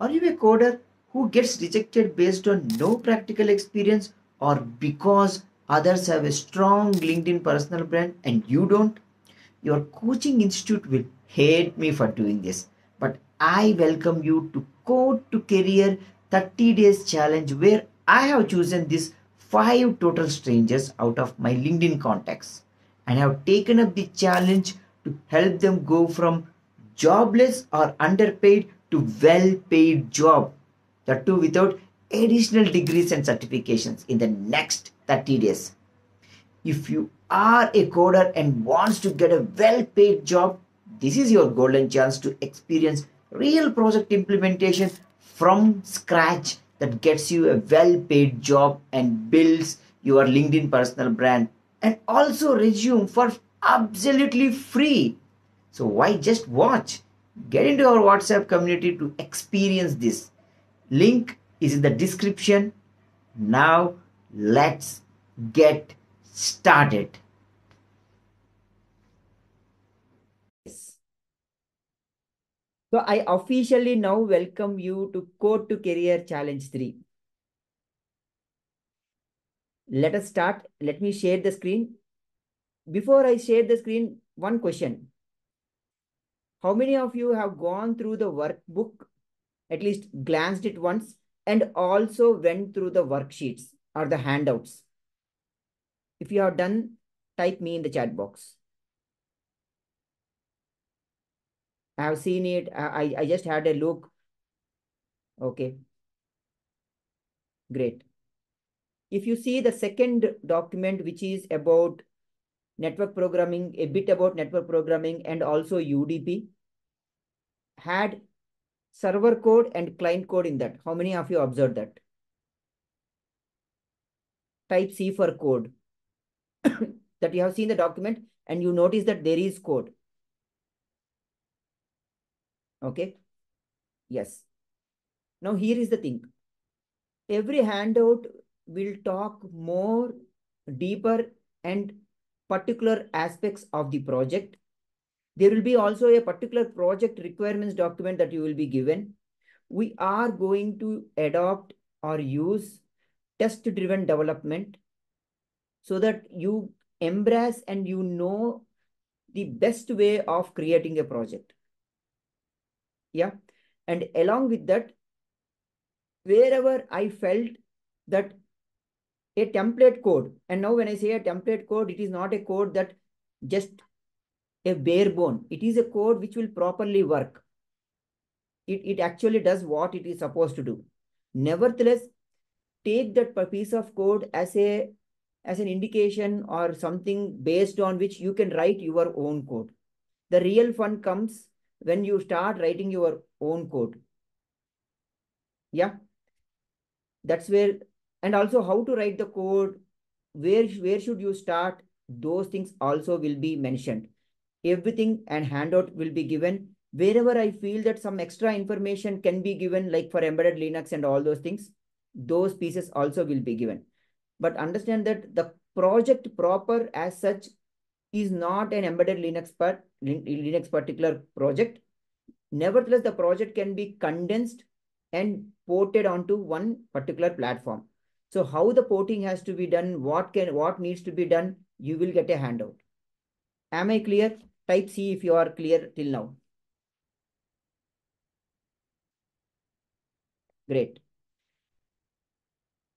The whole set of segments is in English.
Are you a coder who gets rejected based on no practical experience or because others have a strong LinkedIn personal brand and you don't? Your coaching institute will hate me for doing this, but I welcome you to Code to Career 30 Days Challenge where I have chosen these five total strangers out of my LinkedIn contacts and have taken up the challenge to help them go from jobless or underpaid to well paid job that too without additional degrees and certifications in the next 30 days. If you are a coder and wants to get a well paid job this is your golden chance to experience real project implementation from scratch that gets you a well paid job and builds your linkedin personal brand and also resume for absolutely free. So why just watch get into our whatsapp community to experience this link is in the description now let's get started So I officially now welcome you to Code to Career Challenge 3. Let us start. Let me share the screen. Before I share the screen, one question. How many of you have gone through the workbook, at least glanced it once, and also went through the worksheets or the handouts? If you have done, type me in the chat box. I have seen it. I, I just had a look. Okay. Great. If you see the second document, which is about network programming, a bit about network programming and also UDP, had server code and client code in that. How many of you observed that? Type C for code. that you have seen the document and you notice that there is code. Okay. Yes. Now here is the thing. Every handout will talk more deeper and particular aspects of the project. There will be also a particular project requirements document that you will be given. We are going to adopt or use test-driven development so that you embrace and you know the best way of creating a project. Yeah. And along with that, wherever I felt that a template code, and now when I say a template code, it is not a code that just a bare bone. It is a code which will properly work. It, it actually does what it is supposed to do. Nevertheless, take that piece of code as a as an indication or something based on which you can write your own code. The real fun comes when you start writing your own code. Yeah. That's where, and also how to write the code, where, where should you start? Those things also will be mentioned. Everything and handout will be given. Wherever I feel that some extra information can be given, like for embedded Linux and all those things, those pieces also will be given. But understand that the project proper as such is not an embedded Linux part, Linux particular project. Nevertheless, the project can be condensed and ported onto one particular platform. So how the porting has to be done, what can what needs to be done, you will get a handout. Am I clear? Type C if you are clear till now. Great.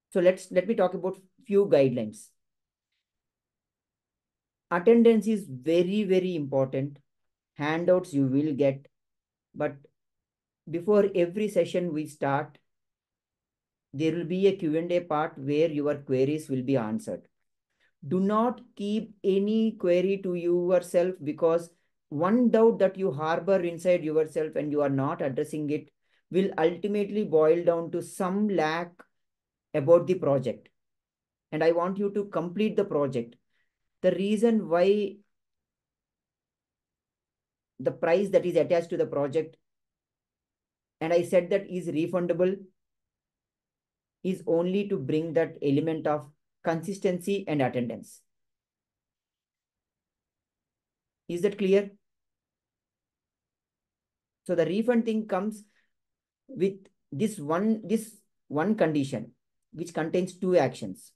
So let's let me talk about few guidelines attendance is very, very important. Handouts you will get. But before every session we start, there will be a Q&A part where your queries will be answered. Do not keep any query to yourself because one doubt that you harbor inside yourself and you are not addressing it will ultimately boil down to some lack about the project. And I want you to complete the project the reason why the price that is attached to the project and I said that is refundable is only to bring that element of consistency and attendance. Is that clear? So the refund thing comes with this one, this one condition, which contains two actions.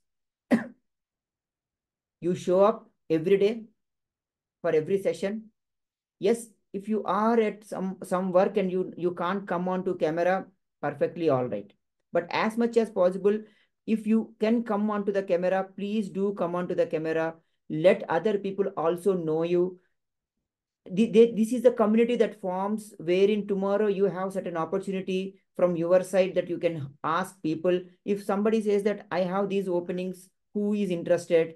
you show up every day for every session. Yes, if you are at some, some work and you, you can't come on to camera, perfectly all right. But as much as possible, if you can come onto the camera, please do come onto the camera. Let other people also know you. This is the community that forms wherein tomorrow you have certain opportunity from your side that you can ask people. If somebody says that I have these openings, who is interested?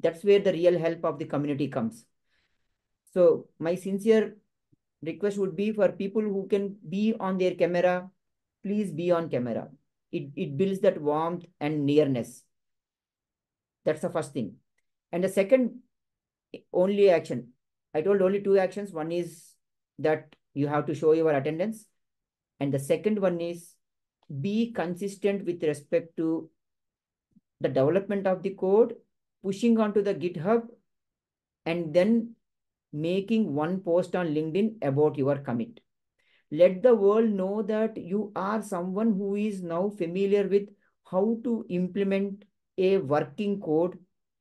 That's where the real help of the community comes. So my sincere request would be for people who can be on their camera, please be on camera. It, it builds that warmth and nearness. That's the first thing. And the second only action, I told only two actions. One is that you have to show your attendance. And the second one is be consistent with respect to the development of the code, pushing onto the GitHub, and then making one post on LinkedIn about your commit. Let the world know that you are someone who is now familiar with how to implement a working code,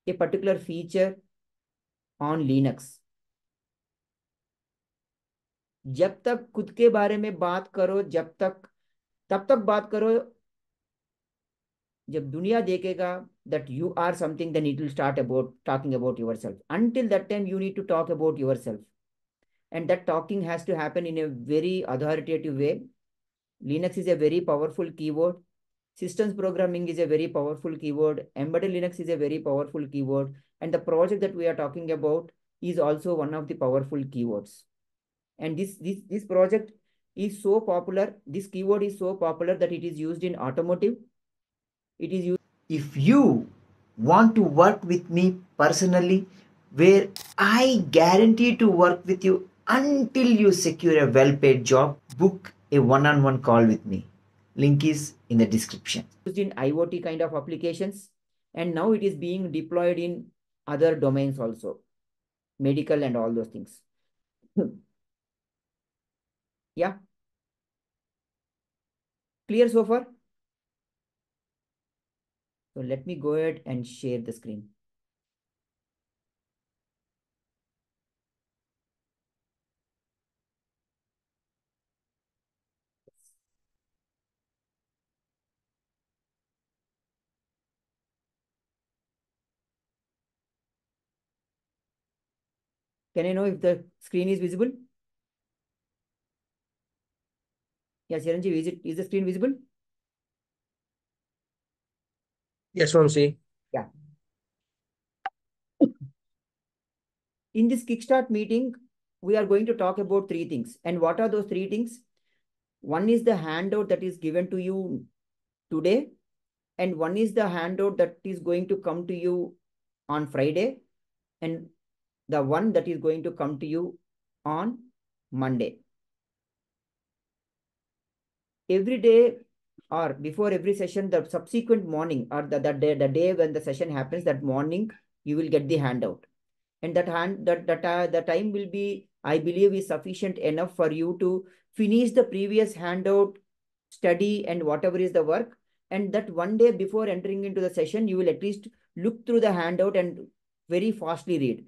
a particular feature on Linux. जब तक खुद के बारे में बात करो जब तक तब तक बात करो जब दुनिया देखेगा that you are something then it will start about talking about yourself until that time you need to talk about yourself and that talking has to happen in a very authoritative way. Linux is a very powerful keyword. Systems programming is a very powerful keyword. Embedded linux is a very powerful keyword. And the project that we are talking about is also one of the powerful keywords. And this this this project is so popular this keyword is so popular that it is used in automotive. It is used if you want to work with me personally where i guarantee to work with you until you secure a well paid job book a one on one call with me. Link is in the description. Used in iot kind of applications and now it is being deployed in other domains also medical and all those things. Yeah. Clear so far? So let me go ahead and share the screen. Can I know if the screen is visible? Yes, Chiranjeev, is it is the screen visible? Yes, Vamsi. Yeah. In this Kickstart meeting, we are going to talk about three things. And what are those three things? One is the handout that is given to you today. And one is the handout that is going to come to you on Friday. And the one that is going to come to you on Monday. Every day or before every session, the subsequent morning or the, the, day, the day when the session happens, that morning, you will get the handout. And that hand that, that uh, the time will be, I believe, is sufficient enough for you to finish the previous handout, study, and whatever is the work. And that one day before entering into the session, you will at least look through the handout and very fastly read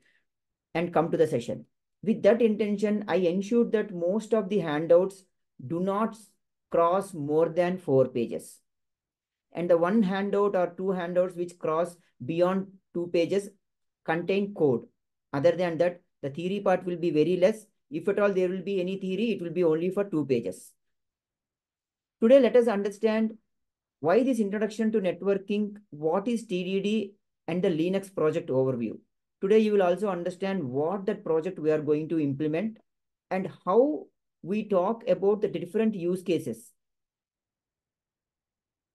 and come to the session. With that intention, I ensured that most of the handouts do not cross more than four pages. And the one handout or two handouts which cross beyond two pages contain code. Other than that, the theory part will be very less. If at all there will be any theory, it will be only for two pages. Today, let us understand why this introduction to networking, what is TDD and the Linux project overview. Today, you will also understand what that project we are going to implement and how we talk about the different use cases.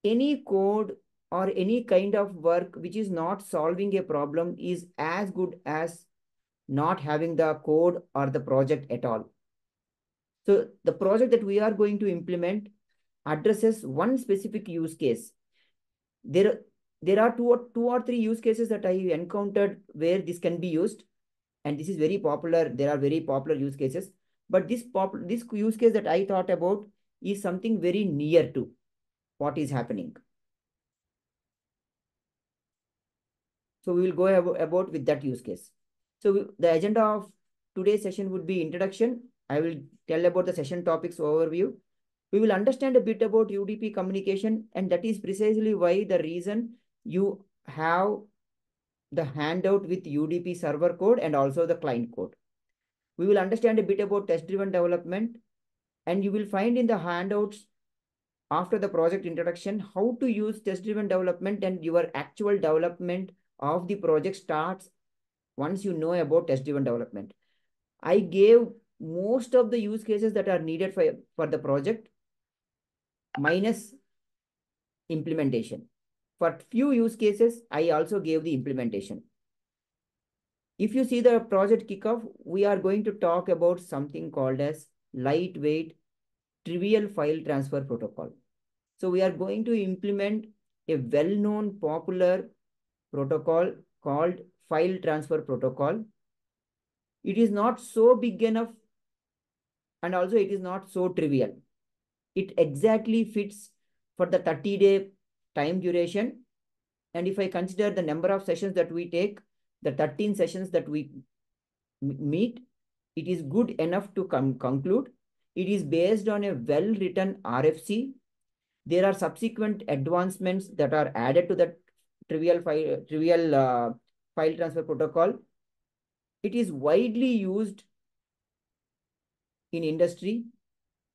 Any code or any kind of work which is not solving a problem is as good as not having the code or the project at all. So the project that we are going to implement addresses one specific use case. There, there are two or, two or three use cases that I encountered where this can be used. And this is very popular. There are very popular use cases. But this pop this use case that I thought about is something very near to what is happening. So we will go ab about with that use case. So the agenda of today's session would be introduction. I will tell about the session topics overview. We will understand a bit about UDP communication and that is precisely why the reason you have the handout with UDP server code and also the client code. We will understand a bit about test-driven development and you will find in the handouts after the project introduction how to use test-driven development and your actual development of the project starts once you know about test-driven development. I gave most of the use cases that are needed for, for the project minus implementation. For few use cases, I also gave the implementation. If you see the project kickoff, we are going to talk about something called as lightweight trivial file transfer protocol. So we are going to implement a well-known popular protocol called file transfer protocol. It is not so big enough and also it is not so trivial. It exactly fits for the 30 day time duration. And if I consider the number of sessions that we take, the 13 sessions that we meet, it is good enough to come conclude. It is based on a well-written RFC. There are subsequent advancements that are added to that trivial file, trivial uh, file transfer protocol. It is widely used in industry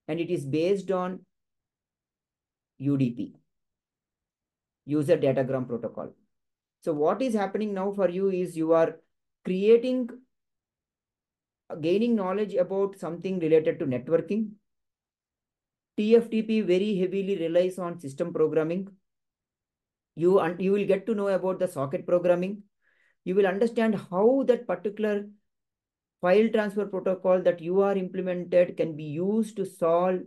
and it is based on UDP, user datagram protocol. So what is happening now for you is you are creating, gaining knowledge about something related to networking. TFTP very heavily relies on system programming. You, you will get to know about the socket programming. You will understand how that particular file transfer protocol that you are implemented can be used to solve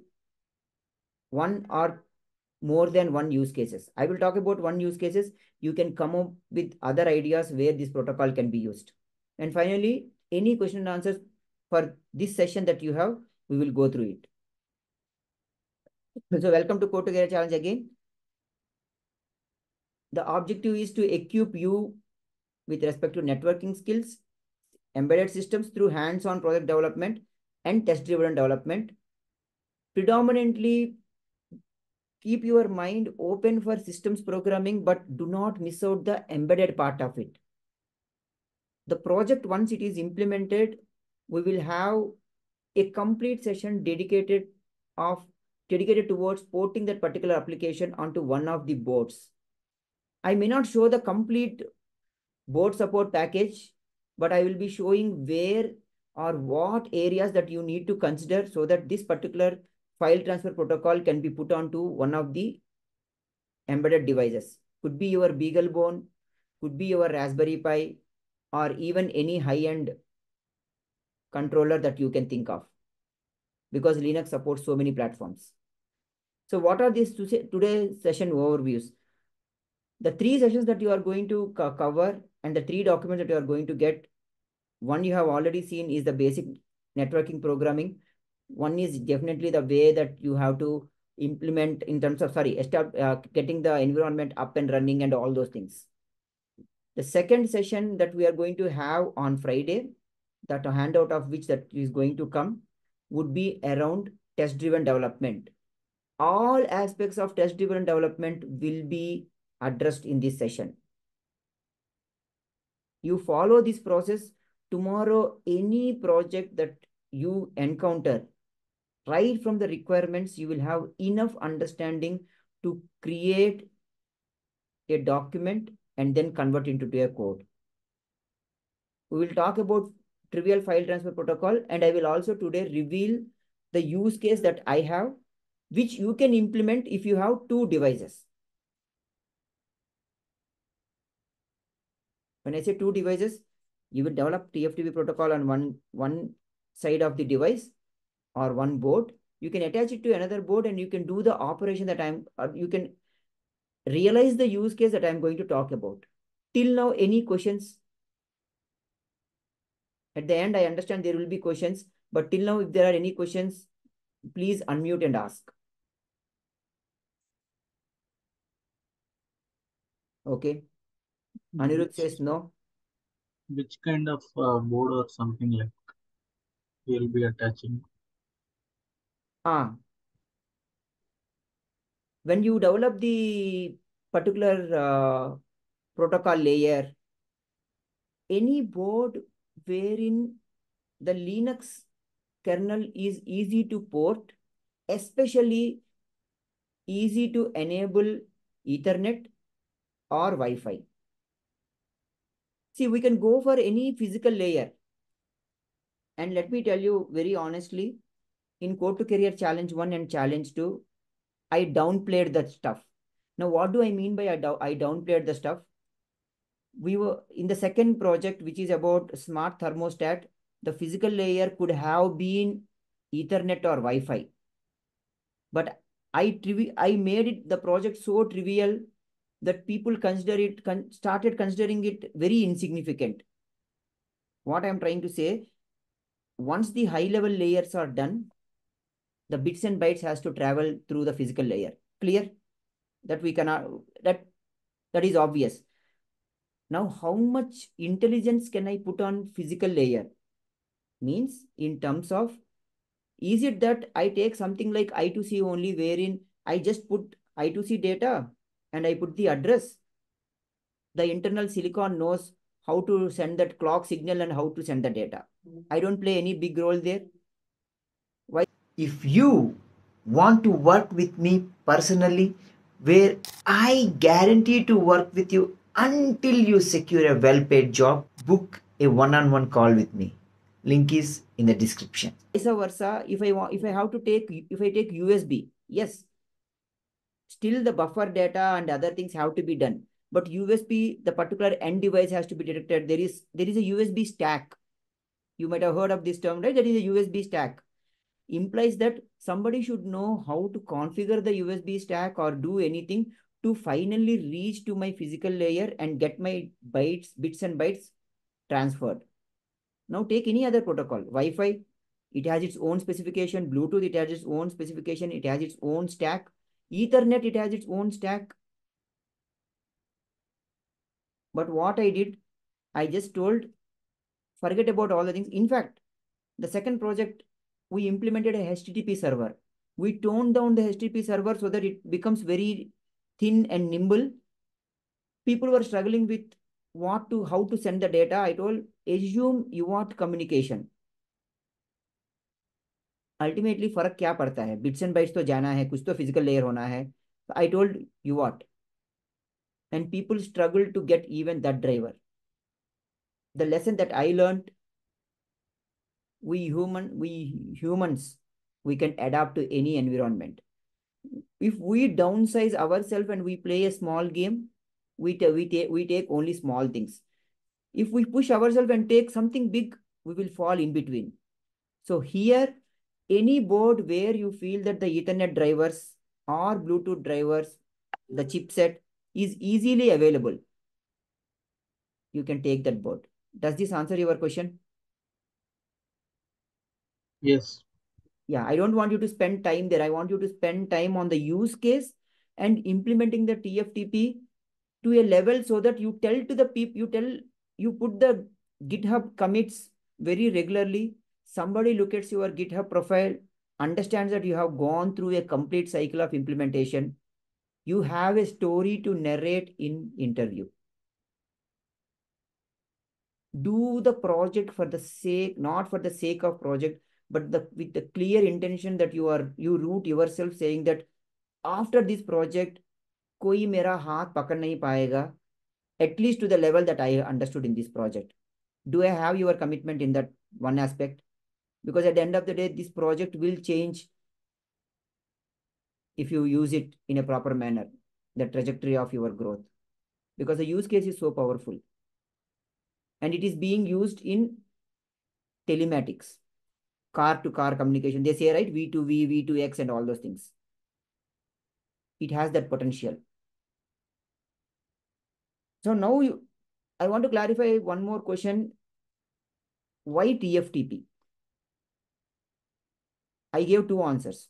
one or more than one use cases. I will talk about one use cases. You can come up with other ideas where this protocol can be used. And finally, any question and answers for this session that you have, we will go through it. So welcome to Code to Career Challenge again. The objective is to equip you with respect to networking skills, embedded systems through hands-on project development and test-driven development. Predominantly keep your mind open for systems programming, but do not miss out the embedded part of it. The project, once it is implemented, we will have a complete session dedicated of dedicated towards porting that particular application onto one of the boards. I may not show the complete board support package, but I will be showing where or what areas that you need to consider so that this particular file transfer protocol can be put onto one of the embedded devices. Could be your BeagleBone, could be your Raspberry Pi, or even any high-end controller that you can think of. Because Linux supports so many platforms. So what are these today's session overviews? The three sessions that you are going to co cover and the three documents that you are going to get, one you have already seen is the basic networking programming. One is definitely the way that you have to implement in terms of, sorry, uh, getting the environment up and running and all those things. The second session that we are going to have on Friday, that a handout of which that is going to come, would be around test-driven development. All aspects of test-driven development will be addressed in this session. You follow this process, tomorrow any project that you encounter, right from the requirements, you will have enough understanding to create a document and then convert into a code. We will talk about trivial file transfer protocol and I will also today reveal the use case that I have, which you can implement if you have two devices. When I say two devices, you will develop TFTP protocol on one, one side of the device or one board, you can attach it to another board and you can do the operation that I'm, or you can realize the use case that I'm going to talk about. Till now, any questions? At the end, I understand there will be questions, but till now, if there are any questions, please unmute and ask. Okay. Anirudh says no. Which kind of uh, board or something like you'll be attaching? Ah. When you develop the particular uh, protocol layer, any board wherein the Linux kernel is easy to port, especially easy to enable Ethernet or Wi-Fi. See, we can go for any physical layer. And let me tell you very honestly, in Code to Career Challenge 1 and Challenge 2, I downplayed that stuff. Now, what do I mean by I, down, I downplayed the stuff? We were in the second project, which is about smart thermostat, the physical layer could have been Ethernet or Wi-Fi. But I I made it the project so trivial that people consider it con started considering it very insignificant. What I'm trying to say, once the high level layers are done, the bits and bytes has to travel through the physical layer. Clear? That we cannot that that is obvious. Now, how much intelligence can I put on physical layer? Means in terms of is it that I take something like I2C only wherein I just put I2C data and I put the address? The internal silicon knows how to send that clock signal and how to send the data. Mm-hmm. I don't play any big role there. If you want to work with me personally, where I guarantee to work with you until you secure a well paid job, book a one on one call with me. Link is in the description. Vice versa, if I want, if I have to take, if I take USB, yes, still the buffer data and other things have to be done. But USB, the particular end device has to be detected. There is there is a USB stack. You might have heard of this term, right? There is a USB stack. Implies that somebody should know how to configure the USB stack or do anything to finally reach to my physical layer and get my bytes, bits and bytes transferred. Now take any other protocol, Wi-Fi, it has its own specification, Bluetooth, it has its own specification, it has its own stack, Ethernet, it has its own stack. But what I did, I just told, forget about all the things. In fact, the second project, we implemented a HTTP server. We toned down the HTTP server so that it becomes very thin and nimble. People were struggling with what to how to send the data i told assume you want communication ultimately फर्क क्या पड़ता है bits and bytes तो जाना है कुछ तो physical layer होना है I told you what and people struggle to get even that driver the lesson that i learned we human we humans we can adapt to any environment if we downsize ourselves and we play a small game we, we, take, we take only small things. If we push ourselves and take something big, we will fall in between. So here, any board where you feel that the Ethernet drivers or Bluetooth drivers, the chipset is easily available, you can take that board. Does this answer your question? Yes. Yeah, I don't want you to spend time there. I want you to spend time on the use case and implementing the TFTP to a level so that you tell to the people, you tell, you put the GitHub commits very regularly. Somebody look at your GitHub profile, understands that you have gone through a complete cycle of implementation. You have a story to narrate in interview. Do the project for the sake, not for the sake of project, but the with the clear intention that you are you root yourself saying that after this project कोई मेरा हाथ पकड़ नहीं पाएगा at least to the level that I understood in this project do I have your commitment in that one aspect? Because at the end of the day, this project will change if you use it in a proper manner, the trajectory of your growth. Because the use case is so powerful. And it is being used in telematics, car to car communication. They say, right, V2V, V2X, and all those things. It has that potential. So now you, I want to clarify one more question. Why TFTP? I gave two answers.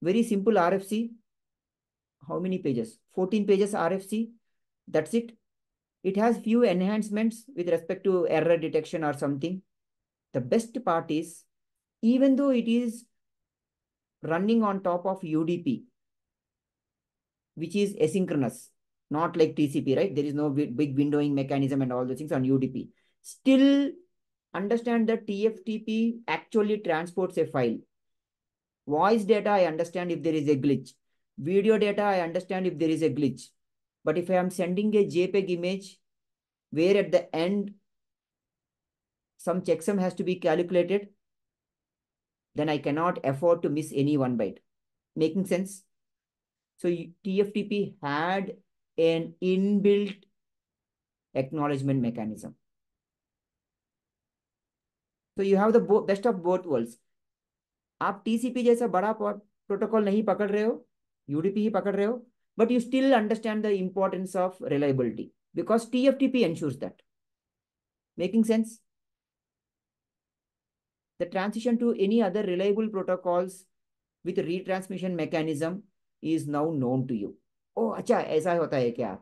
Very simple RFC. How many pages? 14 pages RFC. That's it. It has few enhancements with respect to error detection or something. The best part is, even though it is running on top of UDP, which is asynchronous, not like TCP, right? There is no big windowing mechanism and all those things on UDP. Still, understand that TFTP actually transports a file. Voice data, I understand if there is a glitch. Video data, I understand if there is a glitch. But if I am sending a JPEG image where at the end some checksum has to be calculated, then I cannot afford to miss any one byte. Making sense? So TFTP had an inbuilt acknowledgement mechanism. So you have the best of both worlds. आप TCP जैसा बड़ा protocol नहीं पकड़ रहे हो UDP ही पकड़ रहे हो but you still understand the importance of reliability because TFTP ensures that. Making sense? The transition to any other reliable protocols with retransmission mechanism is now known to you. Oh, acha, aisa hota hai kya?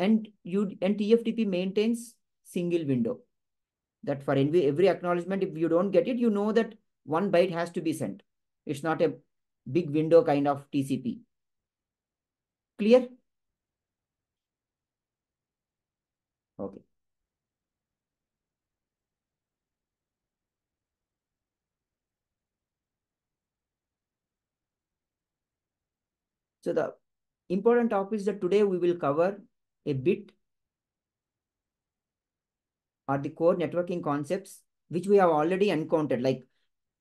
And you and TFTP maintains single window. That for every, every acknowledgement, if you don't get it, you know that one byte has to be sent. It's not a big window kind of TCP. Clear? Okay. So the important topics that today we will cover a bit are the core networking concepts, which we have already encountered. Like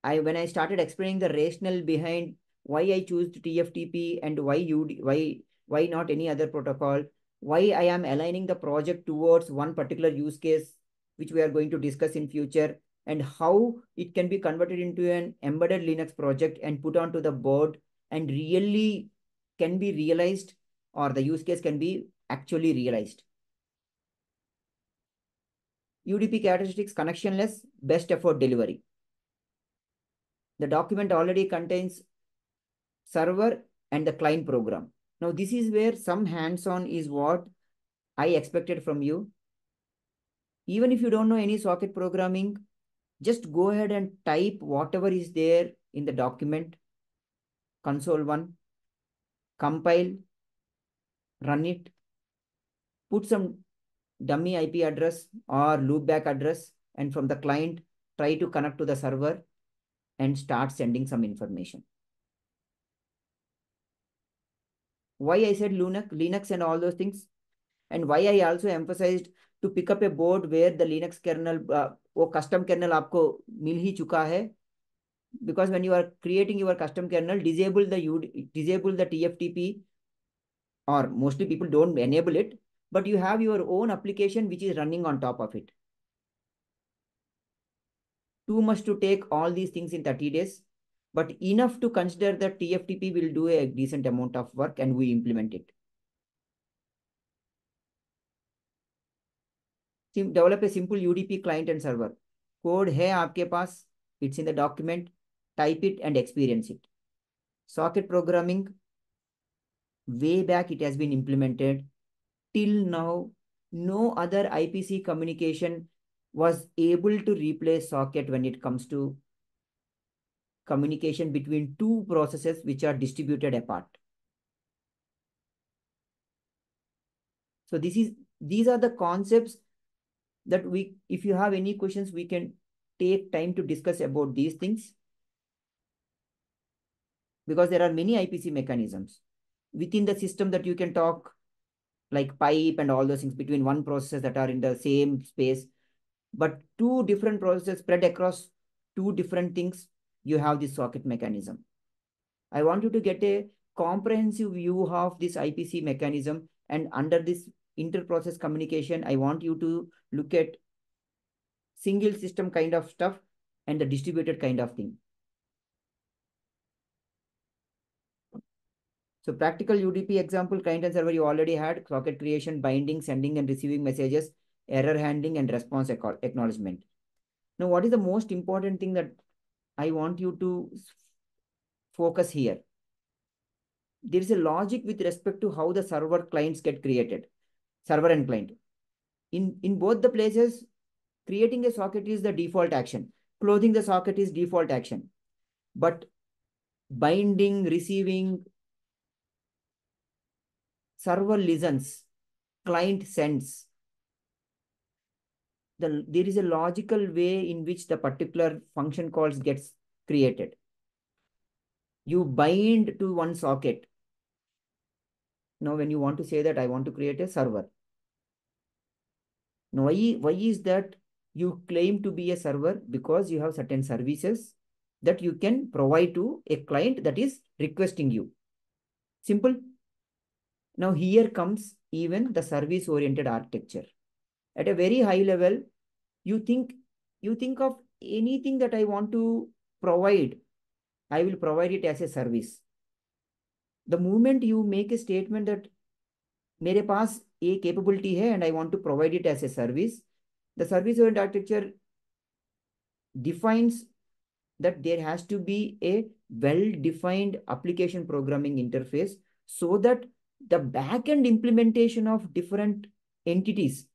I, when I started explaining the rationale behind why I choose TFTP and why you, why, why not any other protocol, why I am aligning the project towards one particular use case, which we are going to discuss in future, and how it can be converted into an embedded Linux project and put onto the board and really can be realized or the use case can be actually realized. UDP characteristics connectionless, best effort delivery. The document already contains server and the client program. Now, this is where some hands-on is what I expected from you. Even if you don't know any socket programming, just go ahead and type whatever is there in the document, console one, compile, run it, put some dummy IP address or loopback address, and from the client, try to connect to the server and start sending some information. Why I said Linux, Linux and all those things, and why I also emphasized to pick up a board where the Linux kernel, uh, वो custom kernel आपको मिल ही चुका है because when you are creating your custom kernel, disable the UD, disable the TFTP, or mostly people don't enable it, but you have your own application which is running on top of it. Too much to take all these things in 30 days, but enough to consider that TFTP will do a decent amount of work and we implement it. Develop a simple UDP client and server. Code है आपके पास. It's in the document. Type it and experience it. Socket programming. Way back it has been implemented. Till now, no other IPC communication was able to replace socket when it comes to communication between two processes which are distributed apart. So this is these are the concepts that we, if you have any questions, we can take time to discuss about these things. Because there are many IPC mechanisms within the system that you can talk like pipe and all those things between one process that are in the same space. But two different processes spread across two different things, you have this socket mechanism. I want you to get a comprehensive view of this IPC mechanism and under this inter-process communication, I want you to look at single system kind of stuff and the distributed kind of thing. So practical UDP example, client and server you already had, socket creation, binding, sending and receiving messages, error handling and response acknowledgement. Now, what is the most important thing that I want you to focus here? there is a logic with respect to how the server clients get created, server and client. In, in both the places, creating a socket is the default action. Closing the socket is default action. But binding, receiving, server listens, client sends. The, there is a logical way in which the particular function calls gets created. You bind to one socket. Now, when you want to say that I want to create a server. Now, why, why is that you claim to be a server? Because you have certain services that you can provide to a client that is requesting you. Simple. Now, here comes even the service-oriented architecture. At a very high level, you think you think of anything that I want to provide, I will provide it as a service. The moment you make a statement that मेरे पास ये capability है and I want to provide it as a service, the service-oriented architecture defines that there has to be a well-defined application programming interface so that the back-end implementation of different entities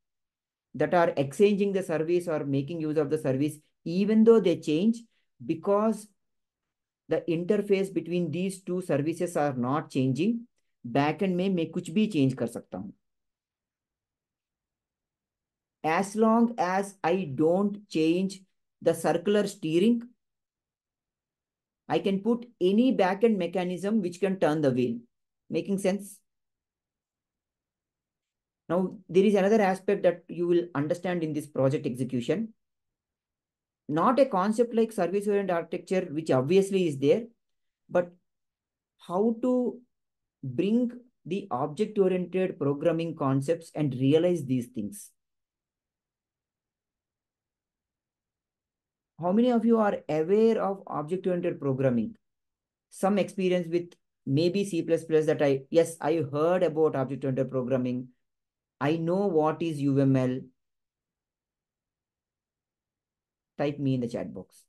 that are exchanging the service or making use of the service, even though they change, because the interface between these two services are not changing, backend में मैं कुछ भी change कर सकता हूँ. As long as I don't change the circular steering, I can put any backend mechanism which can turn the wheel. Making sense? Now, there is another aspect that you will understand in this project execution. Not a concept like service-oriented architecture, which obviously is there, but how to bring the object-oriented programming concepts and realize these things. How many of you are aware of object-oriented programming? Some experience with maybe C++ that I, yes, I heard about object-oriented programming. I know what is UML. Type me in the chat box.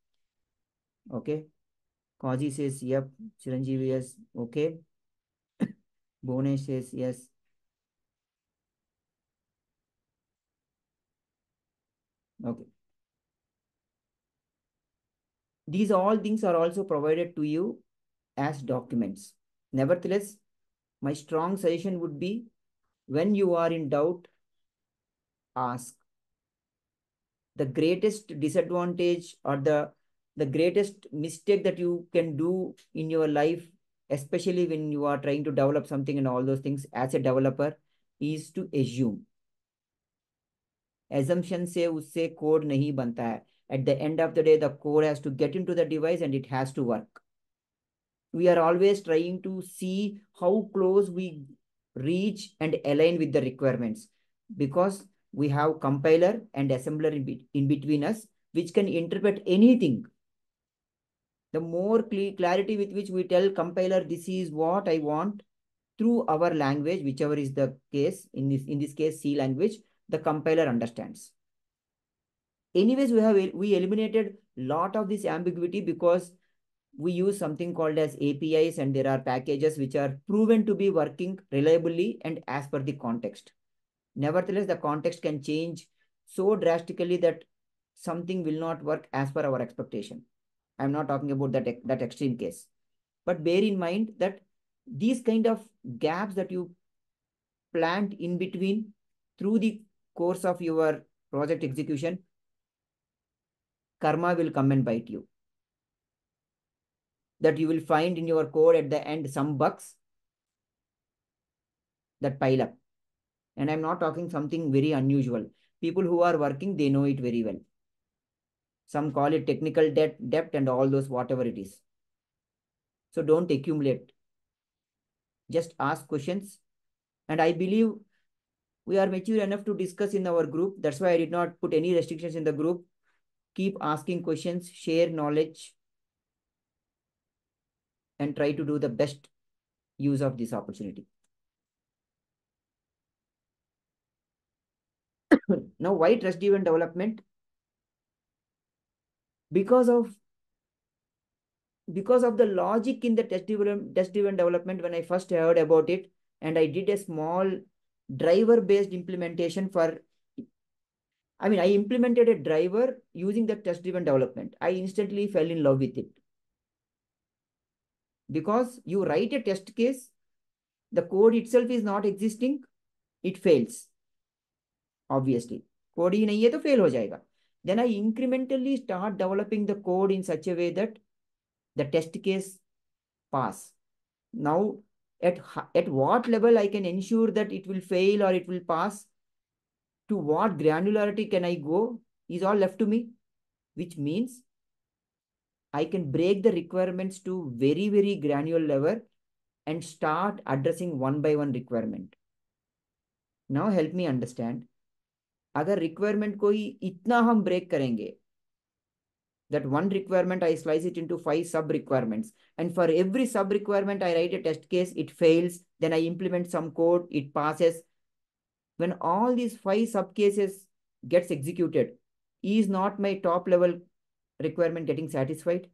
Okay. Kaji says, yep. Chiranjeevi, yes. Okay. Bonesh says, yes. Okay. These all things are also provided to you as documents. Nevertheless, my strong suggestion would be when you are in doubt, ask. The greatest disadvantage or the, the greatest mistake that you can do in your life, especially when you are trying to develop something and all those things as a developer, is to assume. Assumption से उससे code नहीं बनता है. At the end of the day, the code has to get into the device and it has to work. We are always trying to see how close we reach and align with the requirements because we have compiler and assembler in, be in between us which can interpret anything. The more cl clarity with which we tell compiler this is what i want through our language whichever is the case in this in this case c language the compiler understands. Anyways we have we eliminated lot of this ambiguity because we use something called as APIs and there are packages which are proven to be working reliably and as per the context. Nevertheless, the context can change so drastically that something will not work as per our expectation. I'm not talking about that, that extreme case. But bear in mind that these kind of gaps that you plant in between through the course of your project execution, karma will come and bite you that you will find in your code at the end some bugs that pile up. And I'm not talking something very unusual. People who are working, they know it very well. Some call it technical debt, debt and all those, whatever it is. So don't accumulate. Just ask questions. And I believe we are mature enough to discuss in our group. That's why I did not put any restrictions in the group. Keep asking questions, share knowledge, and try to do the best use of this opportunity. now, why test-driven development? Because of because of the logic in the test driven test driven development when I first heard about it and I did a small driver based implementation for I mean I implemented a driver using the test driven development. I instantly fell in love with it Because you write a test case, the code itself is not existing, it fails. Obviously. Code ही नहीं है तो fail हो जाएगा. Then I incrementally start developing the code in such a way that the test case pass. Now, at, at what level I can ensure that it will fail or it will pass, to what granularity can I go is all left to me, which means I can break the requirements to very, very granular level and start addressing one by one requirement. Now help me understand. अगर requirement कोई इतना हम break करेंगे that one requirement I slice it into five sub requirements. And for every sub requirement, I write a test case, it fails. Then I implement some code, it passes. When all these five sub cases gets executed, is not my top level requirement getting satisfied?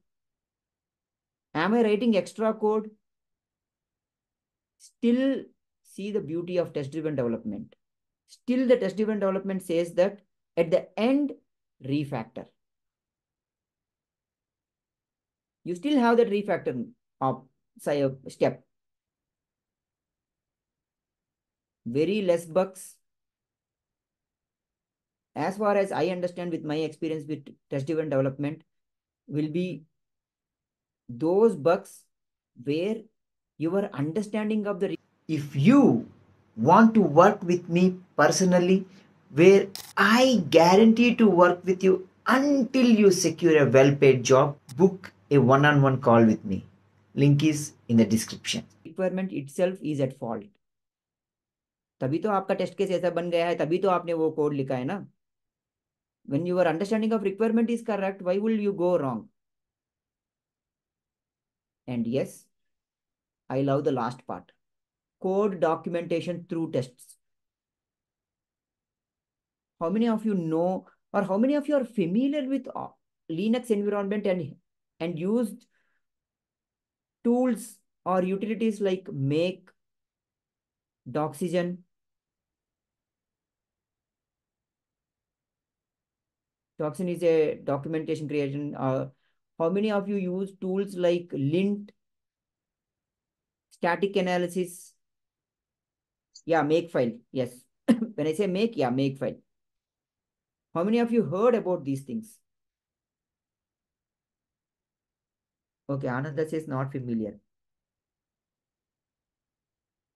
Am I writing extra code? Still see the beauty of test driven development. Still the test driven development says that at the end, refactor. you still have that refactor um, of say step. Very less bugs As far as I understand with my experience with test-driven development, will be those bugs where your understanding of the if you want to work with me personally where i guarantee to work with you until you secure a well paid job book a one-on-one call with me. Link is in the description. Requirement itself is at fault. तभी तो आपका test case ऐसा बन गया है तभी तो आपने वो कोड लिखा है ना when your understanding of requirement is correct why will you go wrong? And yes i love the last part. Code documentation through tests. How many of you know or how many of you are familiar with uh, linux environment and and used tools or utilities like make, Doxygen, Doxygen is a documentation creation. Uh, how many of you use tools like lint, static analysis? Yeah, make file. Yes. when I say make, yeah, make file. How many of you heard about these things? Okay, Ananda says not familiar.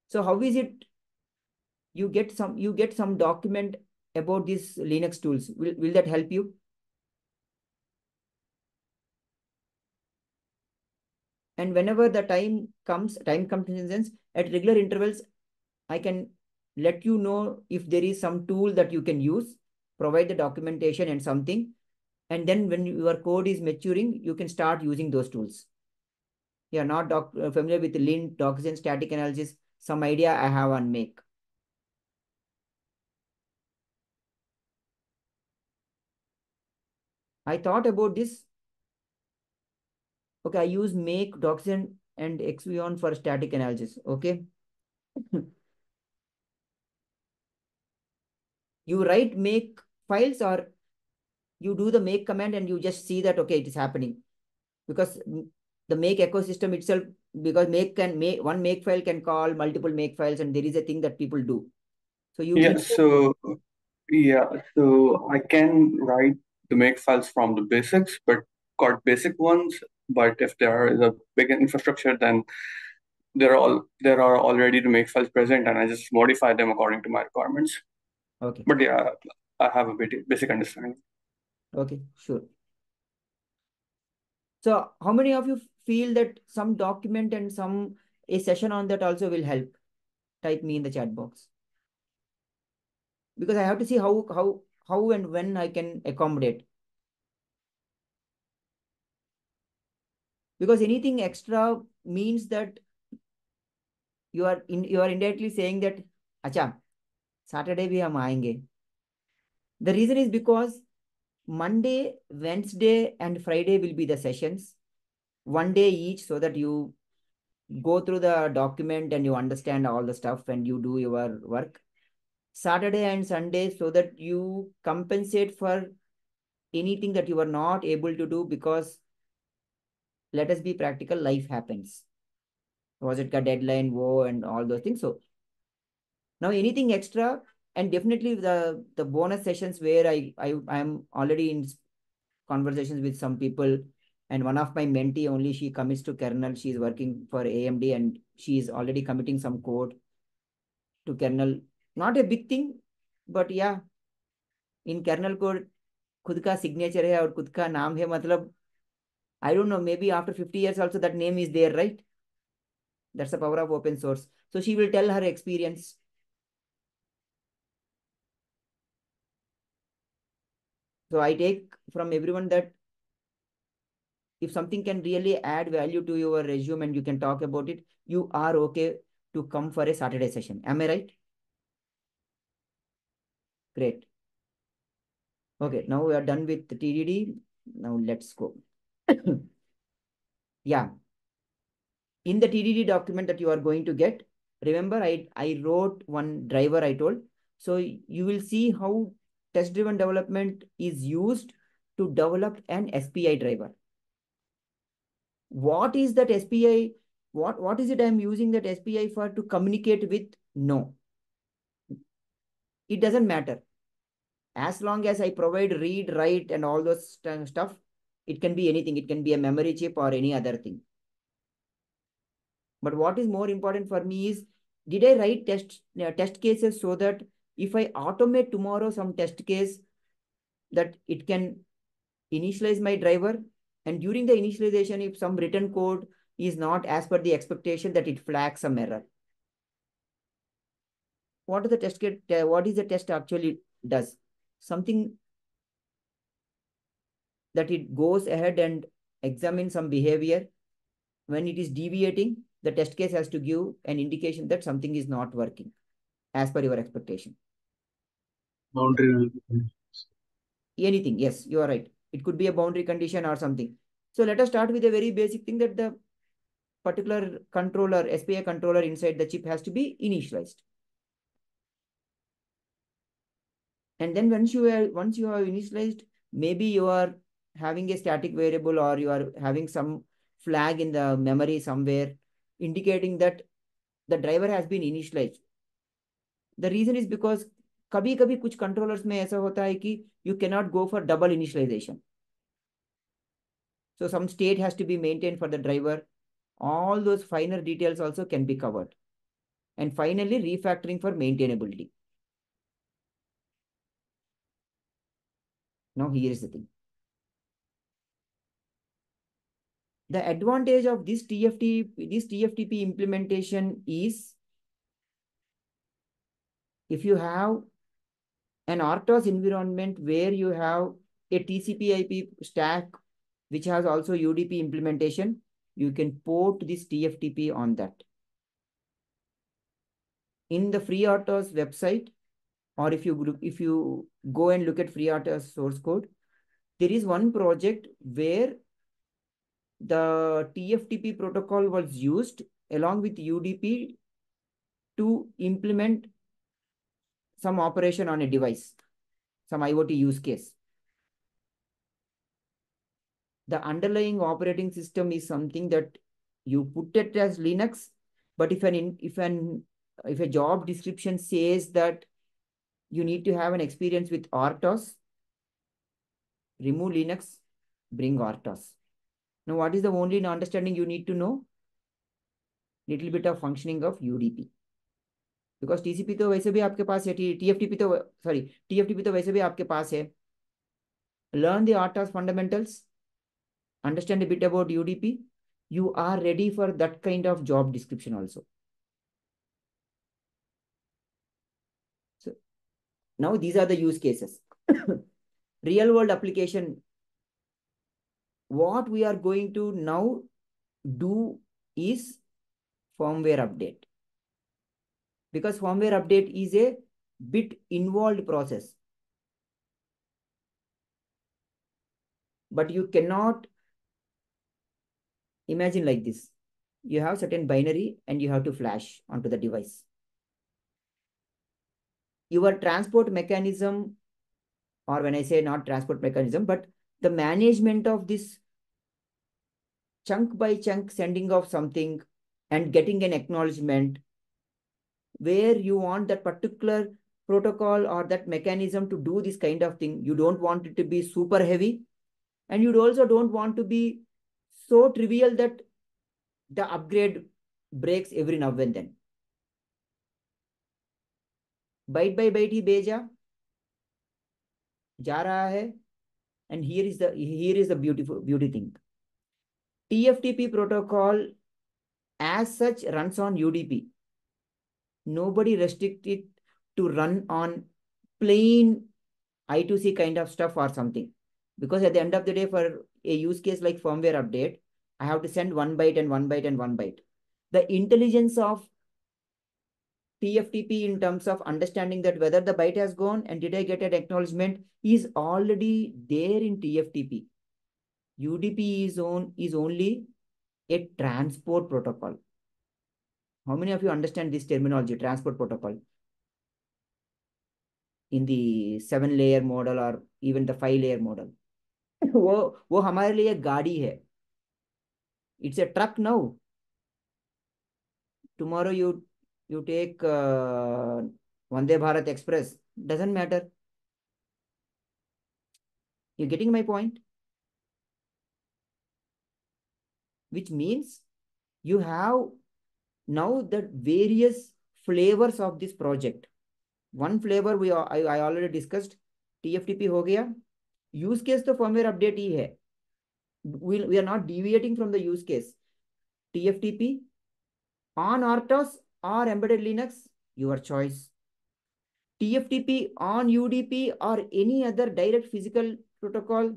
So how is it you get some you get some document about these Linux tools? Will, will that help you? And whenever the time comes, time comes in sense, at regular intervals, I can let you know if there is some tool that you can use, provide the documentation and something, and then when your code is maturing, you can start using those tools. You are not doc uh, familiar with lint, and static analysis, some idea I have on make. I thought about this. Okay, I use make, Doxygen, and Xvion for static analysis. Okay. you write make files or you do the make command and you just see that, okay, it is happening. Because the make ecosystem itself, because make can make one make file can call multiple make files and there is a thing that people do. So you yeah, so yeah, so I can write the make files from the basics, but got basic ones. But if there is a big infrastructure, then there are all there are already the make files present, and I just modify them according to my requirements. Okay. But yeah, I have a bit basic understanding. Okay, sure. So how many of you feel that some document and some a session on that also will help? Type me in the chat box. Because I have to see how how how and when I can accommodate. Because anything extra means that you are in you are indirectly saying that acha Saturday we are aayenge. The reason is because Monday, Wednesday, and Friday will be the sessions, one day each, so that you go through the document and you understand all the stuff and you do your work. Saturday and Sunday so that you compensate for anything that you are not able to do because let us be practical, life happens. Was it a deadline, woe, and all those things? So now anything extra, and definitely the the bonus sessions where I I I'm already in conversations with some people, and one of my mentee only she commits to kernel. She's working for AMD and she is already committing some code to kernel. Not a big thing, but yeah, in kernel code खुद का signature है और खुद का नाम है मतलब I don't know, maybe after 50 years also that name is there, right? That's the power of open source. So she will tell her experience. So I take from everyone that if something can really add value to your resume and you can talk about it, you are okay to come for a Saturday session. Am I right? Great. Okay, now we are done with the TDD. Now let's go. yeah. In the TDD document that you are going to get, remember I, I wrote one driver I told. So you will see how test-driven development is used to develop an SPI driver. What is that SPI? What, what is it I'm using that SPI for to communicate with? No. It doesn't matter. As long as I provide read, write, and all those st stuff, it can be anything. It can be a memory chip or any other thing. But what is more important for me is, did I write test, uh, test cases so that if I automate tomorrow some test case, that it can initialize my driver and during the initialization, if some written code is not as per the expectation that it flags some error. What is the test get, uh, what is the test actually does? Something that it goes ahead and examines some behavior. When it is deviating, the test case has to give an indication that something is not working as per your expectation. Boundary. Anything, yes, you are right. It could be a boundary condition or something. So let us start with a very basic thing that the particular controller, SPI controller inside the chip has to be initialized. And then once you are once you have initialized, maybe you are having a static variable or you are having some flag in the memory somewhere indicating that the driver has been initialized. The reason is because कभी कभी कुछ controllers में ऐसा होता है कि you cannot go for double initialization. So some state has to be maintained for the driver. All those finer details also can be covered. And finally, refactoring for maintainability. Now here is the thing. The advantage of this TFTP, this TFTP implementation is if you have an RTOS environment where you have a TCP IP stack which has also UDP implementation, you can port this TFTP on that. In the FreeRTOS website, or if you if you go and look at FreeRTOS source code, there is one project where the TFTP protocol was used along with UDP to implement some operation on a device, some IoT use case. The underlying operating system is something that you put it as Linux, but if an if an if a job description says that you need to have an experience with RTOS, remove Linux, bring RTOS. Now, what is the only understanding you need to know? Little bit of functioning of UDP. Because TCP तो वैसे भी आपके पास है TFTP तो sorry TFTP तो वैसे भी आपके पास है learn the RTOS fundamentals, understand a bit about UDP, you are ready for that kind of job description also. Now these are the use cases. Real world application. What we are going to now do is firmware update because firmware update is a bit involved process. But you cannot Imagine like this. You have certain binary and you have to flash onto the device. Your transport mechanism, or when I say not transport mechanism, but the management of this chunk by chunk sending of something and getting an acknowledgement where you want that particular protocol or that mechanism to do this kind of thing. You don't want it to be super heavy and you also don't want to be so trivial that the upgrade breaks every now and then. Byte by byte ही भेजा, जा रहा है and here is there is the beauty thing T F T P protocol as such run on UDP no body restricted to run on plain I two C kind of stuff और something because at the end of the day for a use case like firmware update I have to send one byte and one byte and one byte the intelligence of TFTP in terms of understanding that whether the byte has gone and did I get an acknowledgement is already there in TFTP. UDP is on is only a transport protocol. How many of you understand this terminology, transport protocol? In the seven layer model or even the five layer model. वो वो हमारे लिए गाड़ी है it's a truck now tomorrow you you take uh, Vande Bharat Express doesn't matter you're getting my point which means you have now the various flavors of this project one flavor we I, I already discussed TFTP हो गया use case तो firmware update ही है we, we are not deviating from the use case TFTP on RTOS or embedded Linux your choice TFTP on UDP or any other direct physical protocol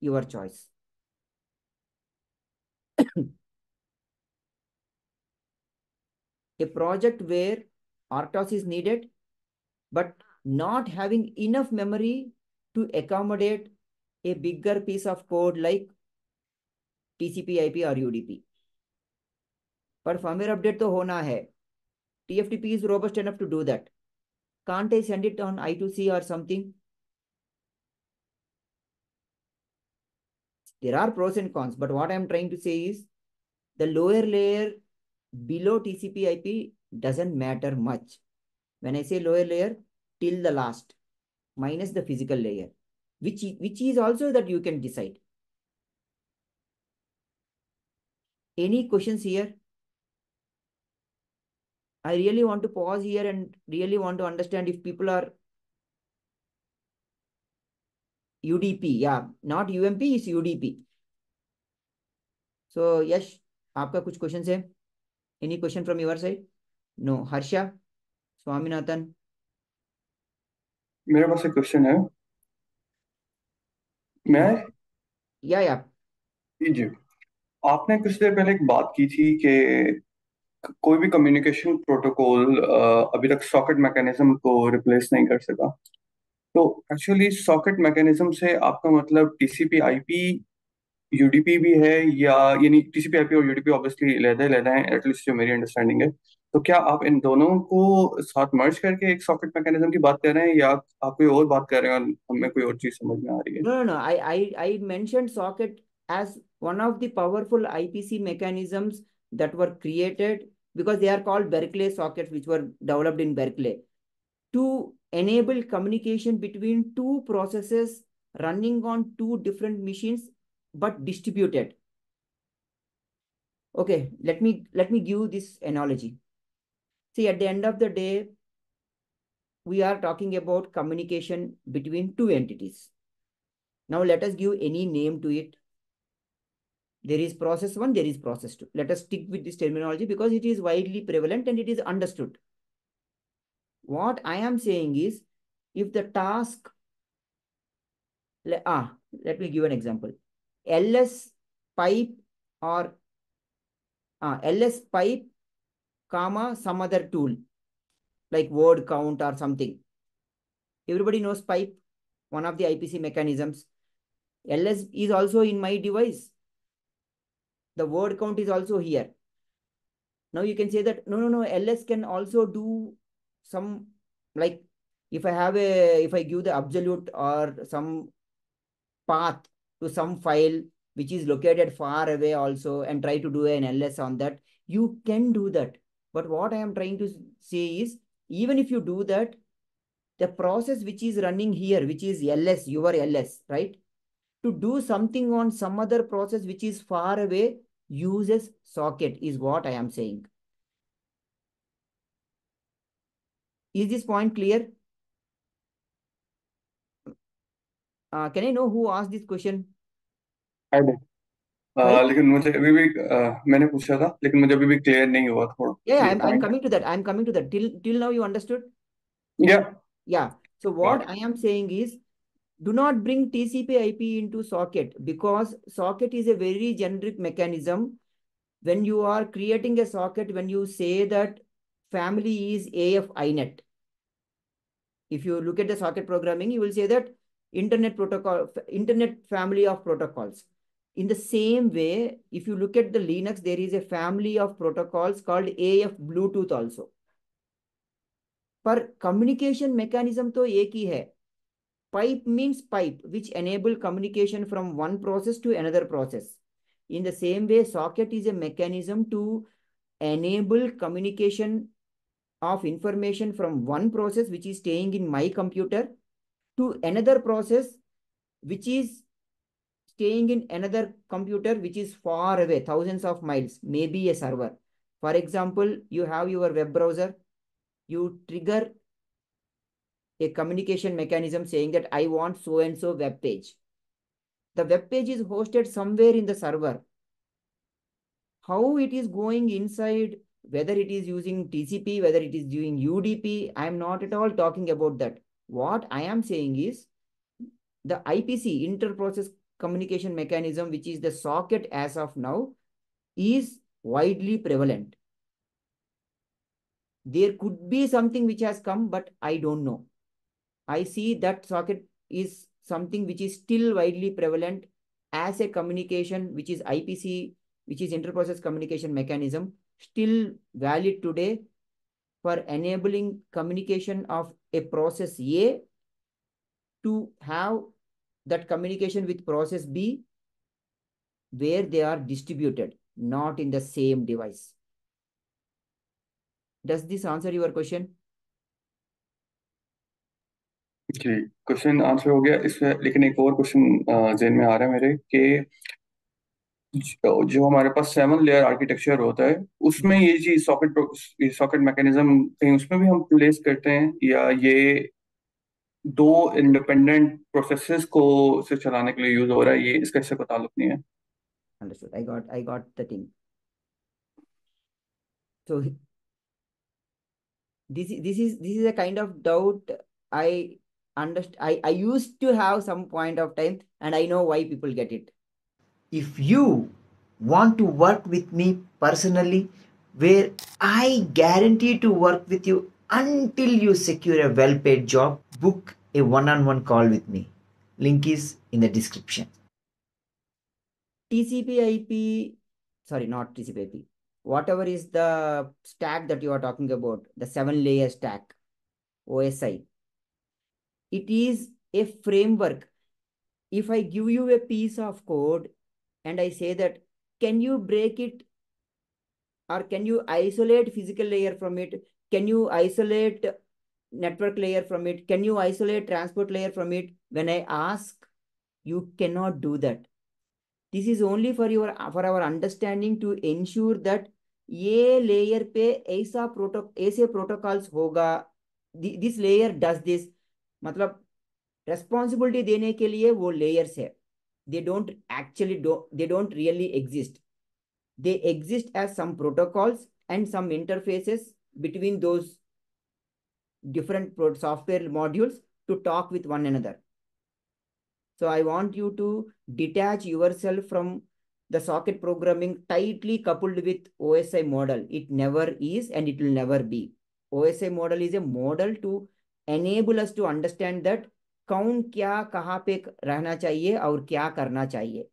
your choice a project where RTOS is needed, but not having enough memory to accommodate a bigger piece of code like TCP IP or UDP. पर firmware update तो होना है. TFTP is robust enough to do that. Can't I send it on I2C or something? There are pros and cons, but what I'm trying to say is the lower layer below TCP IP doesn't matter much. When I say lower layer, till the last, minus the physical layer, which, which is also that you can decide. Any questions here? I really want to pause here and really want to understand if people are UDP, yeah, not UMP, is UDP. So, Yash, आपका कुछ question है any question from your side no Harsha Swaminathan मेरे पास एक question है मैं या या जी आपने कुछ देर पहले एक बात की थी कि कोई भी कम्युनिकेशन प्रोटोकॉल अभी तक सॉकेट मैकेनिज्म को रिप्लेस नहीं कर सका। तो एक्चुअली सॉकेट मैकेनिज्म से आपका मतलब टीसीपी आईपी यूडीपी भी है या, यानी टीसीपी आईपी और यूडीपी ऑब्वियसली लेदा लेदा है एटलीस्ट जो मेरी अंडरस्टैंडिंग है। तो क्या आप इन दोनों को साथ मर्ज करके एक सॉकेट मैकेनिज्म की बात कर रहे हैं या आप कोई और बात कर रहे हैं और हमें कोई और चीज़ समझ में आ रही है? No no I I I mentioned socket as one of the powerful IPC mechanisms that were created because they are called Berkeley sockets which were developed in Berkeley to enable communication between two processes running on two different machines but distributed. Okay, let me let me give this analogy. See, at the end of the day, we are talking about communication between two entities. Now let us give any name to it. There is process one, there is process two. Let us stick with this terminology because it is widely prevalent and it is understood. What I am saying is, if the task, ah, let me give an example. ls pipe or uh, ls pipe comma some other tool like word count or something everybody knows pipe one of the ipc mechanisms ls is also in my device The word count is also here. Now you can say that no, no, no, ls can also do some like if I have a if I give the absolute or some path to some file which is located far away also and try to do an ls on that, you can do that. But what I am trying to say is even if you do that, the process which is running here, which is ls, your ls, right? To do something on some other process which is far away uses socket is what I am saying. Is this point clear? Uh, can I know who asked this question? I did. Uh, Sorry? लेकिन मुझे अभी भी uh, मैंने पूछा था लेकिन मुझे अभी भी क्लियर नहीं हुआ थोड़ा Yeah, ये I'm, I'm point coming to that. I'm coming to that. Till till now you understood? yeah Yeah. So what got I am saying is do not bring TCP IP into socket because socket is a very generic mechanism. When you are creating a socket, when you say that family is AF INET, if you look at the socket programming, you will say that internet protocol, internet family of protocols. In the same way, if you look at the Linux, there is a family of protocols called AF Bluetooth also. पर communication mechanism तो एक ही है pipe means pipe which enable communication from one process to another process. In the same way socket is a mechanism to enable communication of information from one process which is staying in my computer to another process which is staying in another computer which is far away thousands of miles maybe a server. For example you have your web browser. You trigger a communication mechanism saying that I want so and so web page. The web page is hosted somewhere in the server. How it is going inside, whether it is using TCP, whether it is doing UDP, I am not at all talking about that. What I am saying is the IPC, inter-process communication mechanism, which is the socket as of now, is widely prevalent. There could be something which has come, but I don't know. I see that socket is something which is still widely prevalent as a communication, which is IPC, which is inter-process communication mechanism, still valid today for enabling communication of a process A to have that communication with process B where they are distributed, not in the same device. Does this answer your question? जी question answer हो गया इसमें लेकिन एक और question जेन में आ रहा है मेरे कि जो जो हमारे पास सेवन लेयर आर्किटेक्चर होता है, उसमें ये चीज़ सॉकेट सॉकेट मैकेनिज्म कहीं उसमें भी हम प्लेस करते हैं या ये दो इंडिपेंडेंट प्रोसेसेस को से चलाने के लिए यूज़ हो रहा है, ये इसका इससे कोई ताल्लुक नहीं है Understood. I got I got the thing. So, this is this is this is a kind of doubt I understand. I, I used to have some point of time and I know why people get it. If you want to work with me personally, where I guarantee to work with you until you secure a well paid job, book a one on one call with me. Link is in the description. TCP IP, sorry, not TCP IP, whatever is the stack that you are talking about, the seven layer stack, OSI, it is a framework. If I give you a piece of code and I say that, can you break it or can you isolate physical layer from it? Can you isolate network layer from it? Can you isolate transport layer from it? When I ask, you cannot do that. This is only for your for our understanding to ensure that ये layer पे ऐसा proto ऐसे protocols होगा this layer does this मतलब responsibility देने के लिए वो लेयर्स है। They don't actually they don't really exist they exist as some protocols and some interfaces between दो different software modules to talk with one another so I want you to detach yourself from the socket programming tightly coupled with O S I model it never is and it will never be O S I model is a model to enable us to understand that कौन क्या कहाँ पे रहना चाहिए और क्या करना चाहिए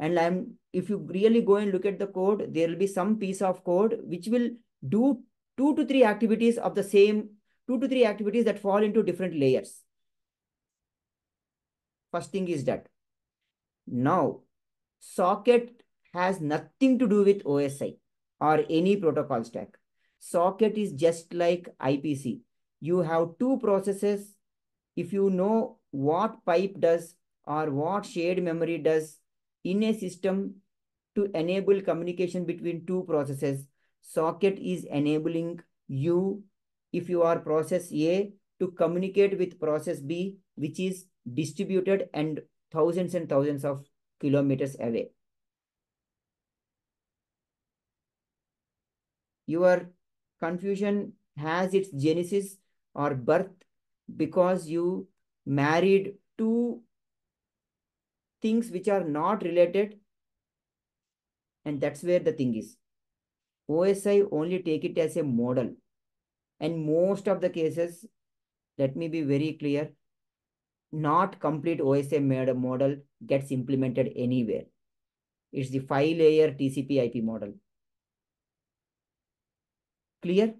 and I'm if you really go and look at the code, there will be some piece of code which will do two to three activities of the same, two to three activities that fall into different layers. First thing is that. Now, socket has nothing to do with OSI or any protocol stack. Socket is just like IPC. You have two processes. If you know what pipe does or what shared memory does in a system to enable communication between two processes, socket is enabling you, if you are process A, to communicate with process B, which is distributed and thousands and thousands of kilometers away. Your confusion has its genesis or birth because you married two things which are not related and that's where the thing is. OSI only take it as a model. And most of the cases, let me be very clear, not complete OSI model gets implemented anywhere. It's the five layer TCP IP model. Clear?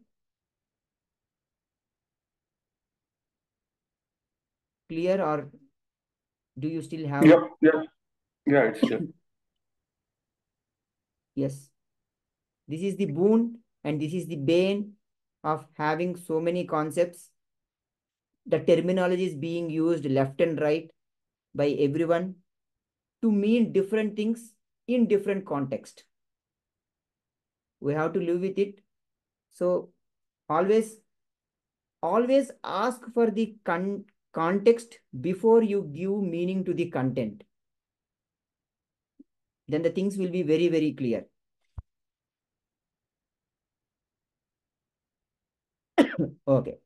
Clear or do you still have? Yeah, yeah, yeah, it's clear. Yes. This is the boon and this is the bane of having so many concepts. The terminology is being used left and right by everyone to mean different things in different context. We have to live with it. So always, always ask for the con context before you give meaning to the content. Then the things will be very, very clear. okay.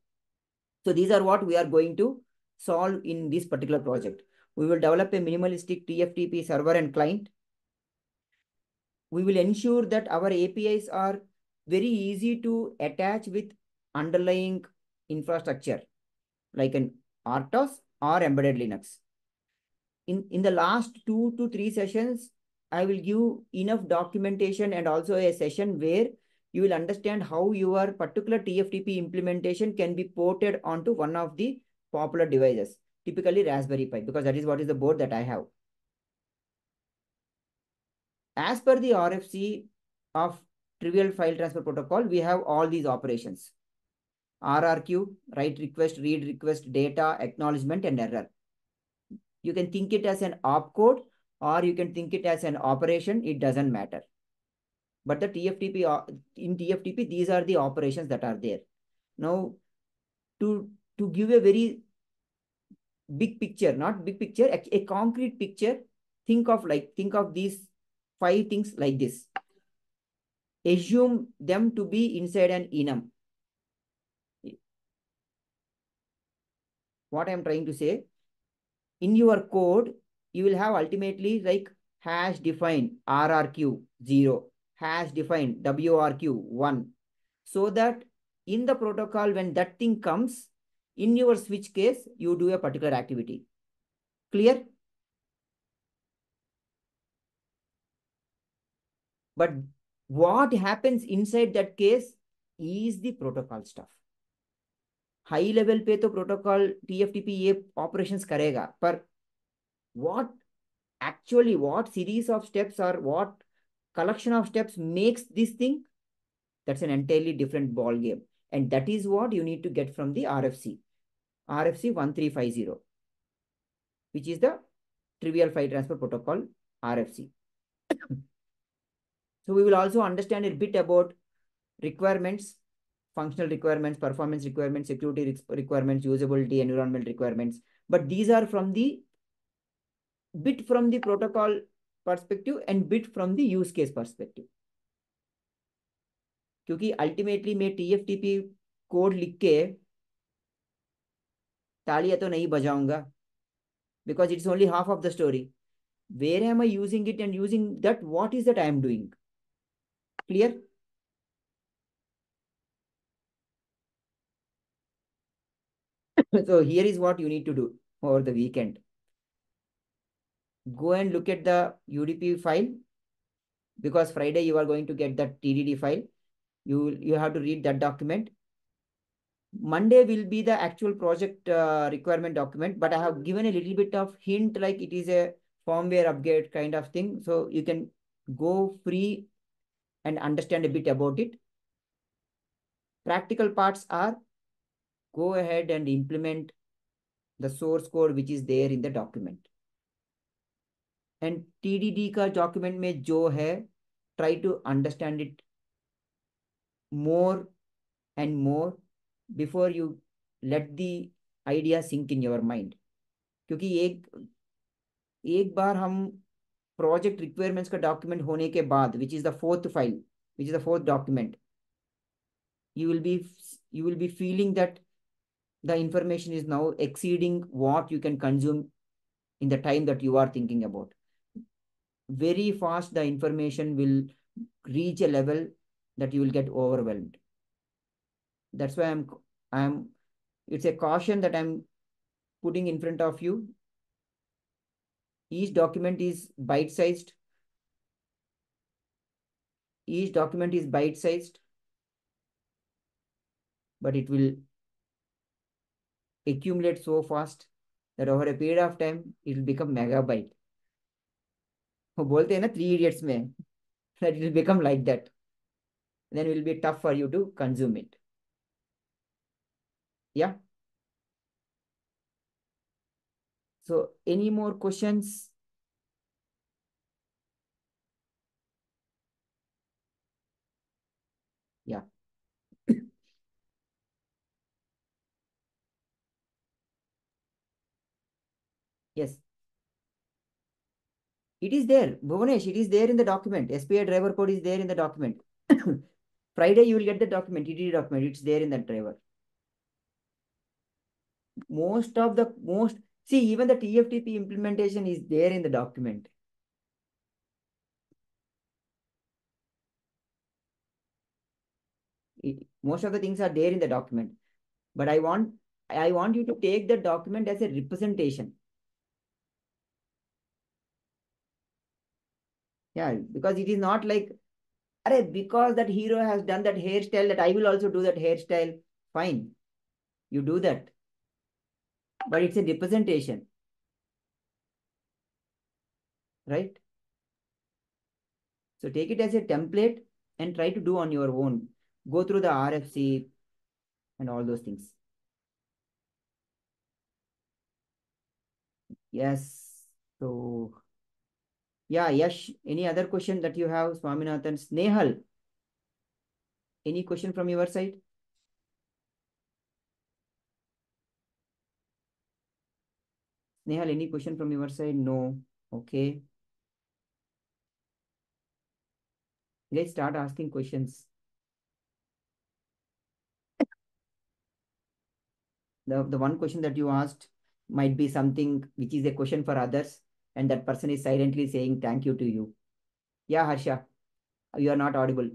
So these are what we are going to solve in this particular project. We will develop a minimalistic TFTP server and client. We will ensure that our APIs are very easy to attach with underlying infrastructure like an RTOS or embedded Linux. In, in the last two to three sessions, I will give enough documentation and also a session where you will understand how your particular TFTP implementation can be ported onto one of the popular devices, typically Raspberry Pi, because that is what is the board that I have. As per the RFC of trivial file transfer protocol, we have all these operations. RRQ, write request, read request, data, acknowledgement, and error. You can think it as an opcode or you can think it as an operation. It doesn't matter. But the TFTP, uh, in TFTP, these are the operations that are there. Now, to, to give a very big picture, not big picture, a, a concrete picture, think of like, think of these five things like this. Assume them to be inside an enum. What I'm trying to say, in your code, you will have ultimately like hash define RRQ 0, hash define WRQ 1. So that in the protocol, when that thing comes, in your switch case, you do a particular activity. Clear? But what happens inside that case is the protocol stuff. High level पे तो protocol TFTP ये operations करेगा पर what actually what series of steps or what collection of steps makes this thing that's an entirely different ball game and that is what you need to get from the rfc rfc 1350 which is the trivial file transfer protocol rfc so we will also understand a bit about requirements functional requirements performance requirements security requirements usability environment requirements but these are from the bit from the protocol perspective and bit from the use case perspective. क्योंकि ultimately मैं TFTP code लिख के तालियां तो नहीं बजाऊंगा because it's only half of the story. Where am I using it and using that? What is that I am doing? Clear? so here is what you need to do over the weekend. go and look at the UDP file because Friday you are going to get that TDD file. You, you have to read that document. Monday will be the actual project uh, requirement document, but I have given a little bit of hint like it is a firmware upgrade kind of thing. So you can go free and understand a bit about it. Practical parts are go ahead and implement the source code which is there in the document. And TDD का document में जो है try to understand it more and more before you let the idea sink in your mind क्योंकि एक एक बार हम project requirements का document होने के बाद which is the fourth file which is the fourth document you will be you will be feeling that the information is now exceeding what you can consume in the time that you are thinking about. Very fast the information will reach a level that you will get overwhelmed. That's why i'm i'm it's a caution that i'm putting in front of you. Each document is bite sized each document is bite sized but it will accumulate so fast that over a period of time it will become megabyte वो बोलते हैं ना three idiots में that it will become like that then it will be tough for you to consume it yeah so any more questions Yes. It is there. Bhuvanesh it is there in the document. Spi driver code is there in the document. Friday you will get the document tdd document. It's there in that driver. Most of the most see even the tftp implementation is there in the document. It, most of the things are there in the document. But i want i want you to take the document as a representation yeah because it is not like Are because that hero has done that hairstyle that i will also do that hairstyle. Fine you do that. But it's a representation. Right? So take it as a template and try to do on your own. Go through the rfc and all those things. Yes. So yeah yash any other question that you have swaminathan snehal any question from your side? Snehal any question from your side? No. Okay. Let's start asking questions. The, the one question that you asked might be something which is a question for others and that person is silently saying thank you to you. Yeah, Harsha, you are not audible.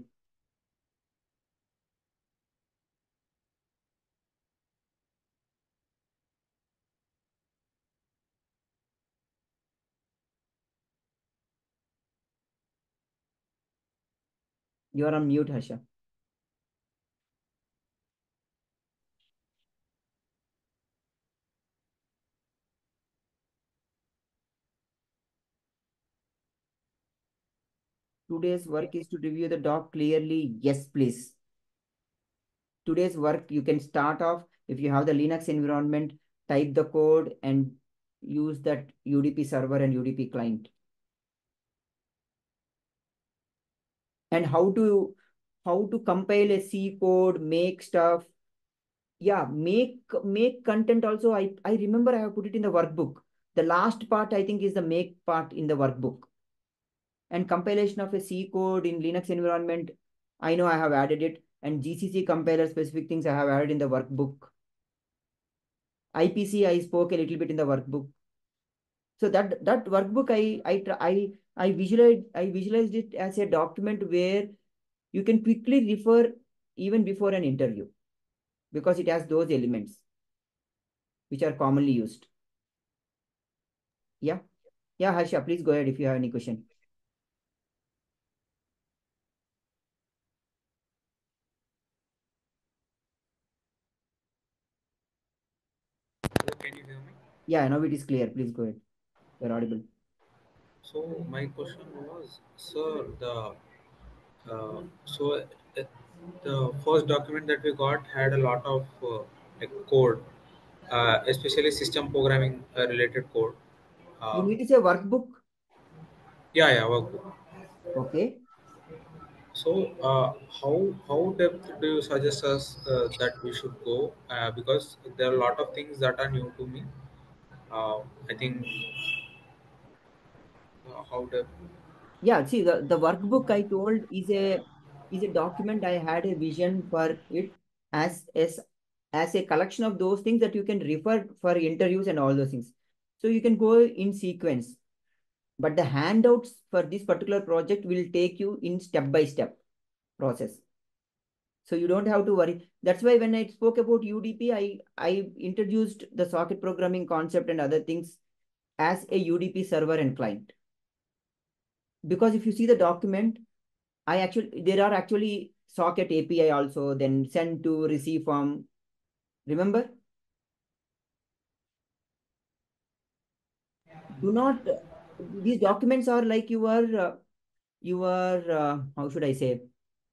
You are on mute, Harsha. Today's work is to review the doc clearly. Yes, please. Today's work, you can start off, if you have the Linux environment, type the code and use that UDP server and UDP client. And how to how to compile a C code, make stuff. Yeah, make make content also. I, I remember I have put it in the workbook. The last part, I think, is the make part in the workbook and compilation of a C code in Linux environment. I know I have added it and GCC compiler specific things I have added in the workbook. IPC I spoke a little bit in the workbook. So that that workbook I I I I visualized I visualized it as a document where you can quickly refer even before an interview because it has those elements which are commonly used. Yeah. Yeah, Harsha, please go ahead if you have any question. Hello, can you hear me? Yeah, now it is clear. Please go ahead. You're audible. So my question was, sir, the uh, so uh, the first document that we got had a lot of uh, like code, uh, especially system programming uh, related code. Uh, need to say workbook. yeah, yeah, workbook. Okay. So uh, how how depth do you suggest us uh, that we should go? Uh, because there are a lot of things that are new to me. Uh, I think uh, how depth. Yeah, see the, the workbook I told is a is a document I had a vision for it as as as a collection of those things that you can refer for interviews and all those things. So you can go in sequence. But the handouts for this particular project will take you in step by step process. So you don't have to worry. That's why when I spoke about UDP, I, I introduced the socket programming concept and other things as a UDP server and client. Because if you see the document, I actually there are actually socket API also, then send to receive from. Remember? Do not these documents are like your uh, your uh, how should I say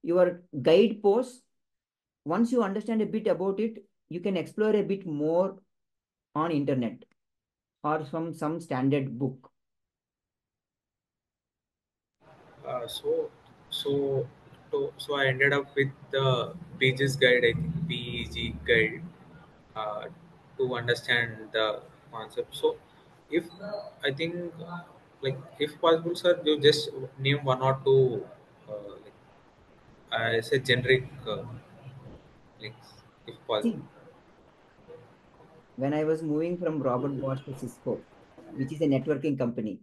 your guide posts. Once you understand a bit about it, you can explore a bit more on internet or from some standard book. Uh, so, so, so, so I ended up with the pages guide, I think Beej guide, uh, to understand the concept. So, if I think, like, if possible, sir, you just name one or two, uh, I say generic uh, links, if possible. When I was moving from Robert Bosch to Cisco, which is a networking company,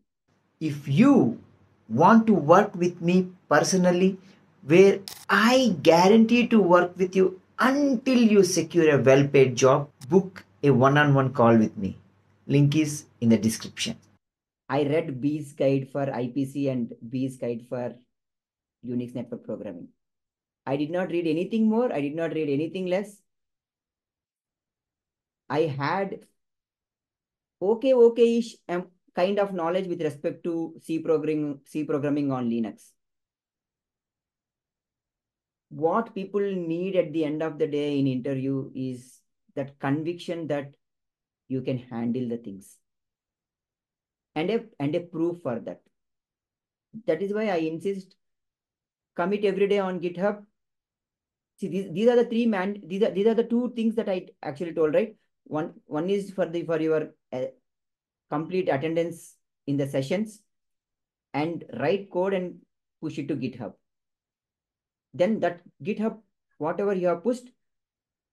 if you want to work with me personally, where I guarantee to work with you until you secure a well paid job, book a one on one call with me. Link is in the description. I read Beej's guide for IPC and Beej's guide for Unix network programming. I did not read anything more, I did not read anything less. I had okay, okay-ish um, kind of knowledge with respect to C programming, C programming on Linux. What people need at the end of the day in interview is that conviction that you can handle the things and a, and a proof for that. That is why I insist commit every day on GitHub. See, these, these are the three man, these are, these are the two things that I actually told, right? One, one is for the, for your uh, complete attendance in the sessions and write code and push it to GitHub. Then that GitHub, whatever you have pushed,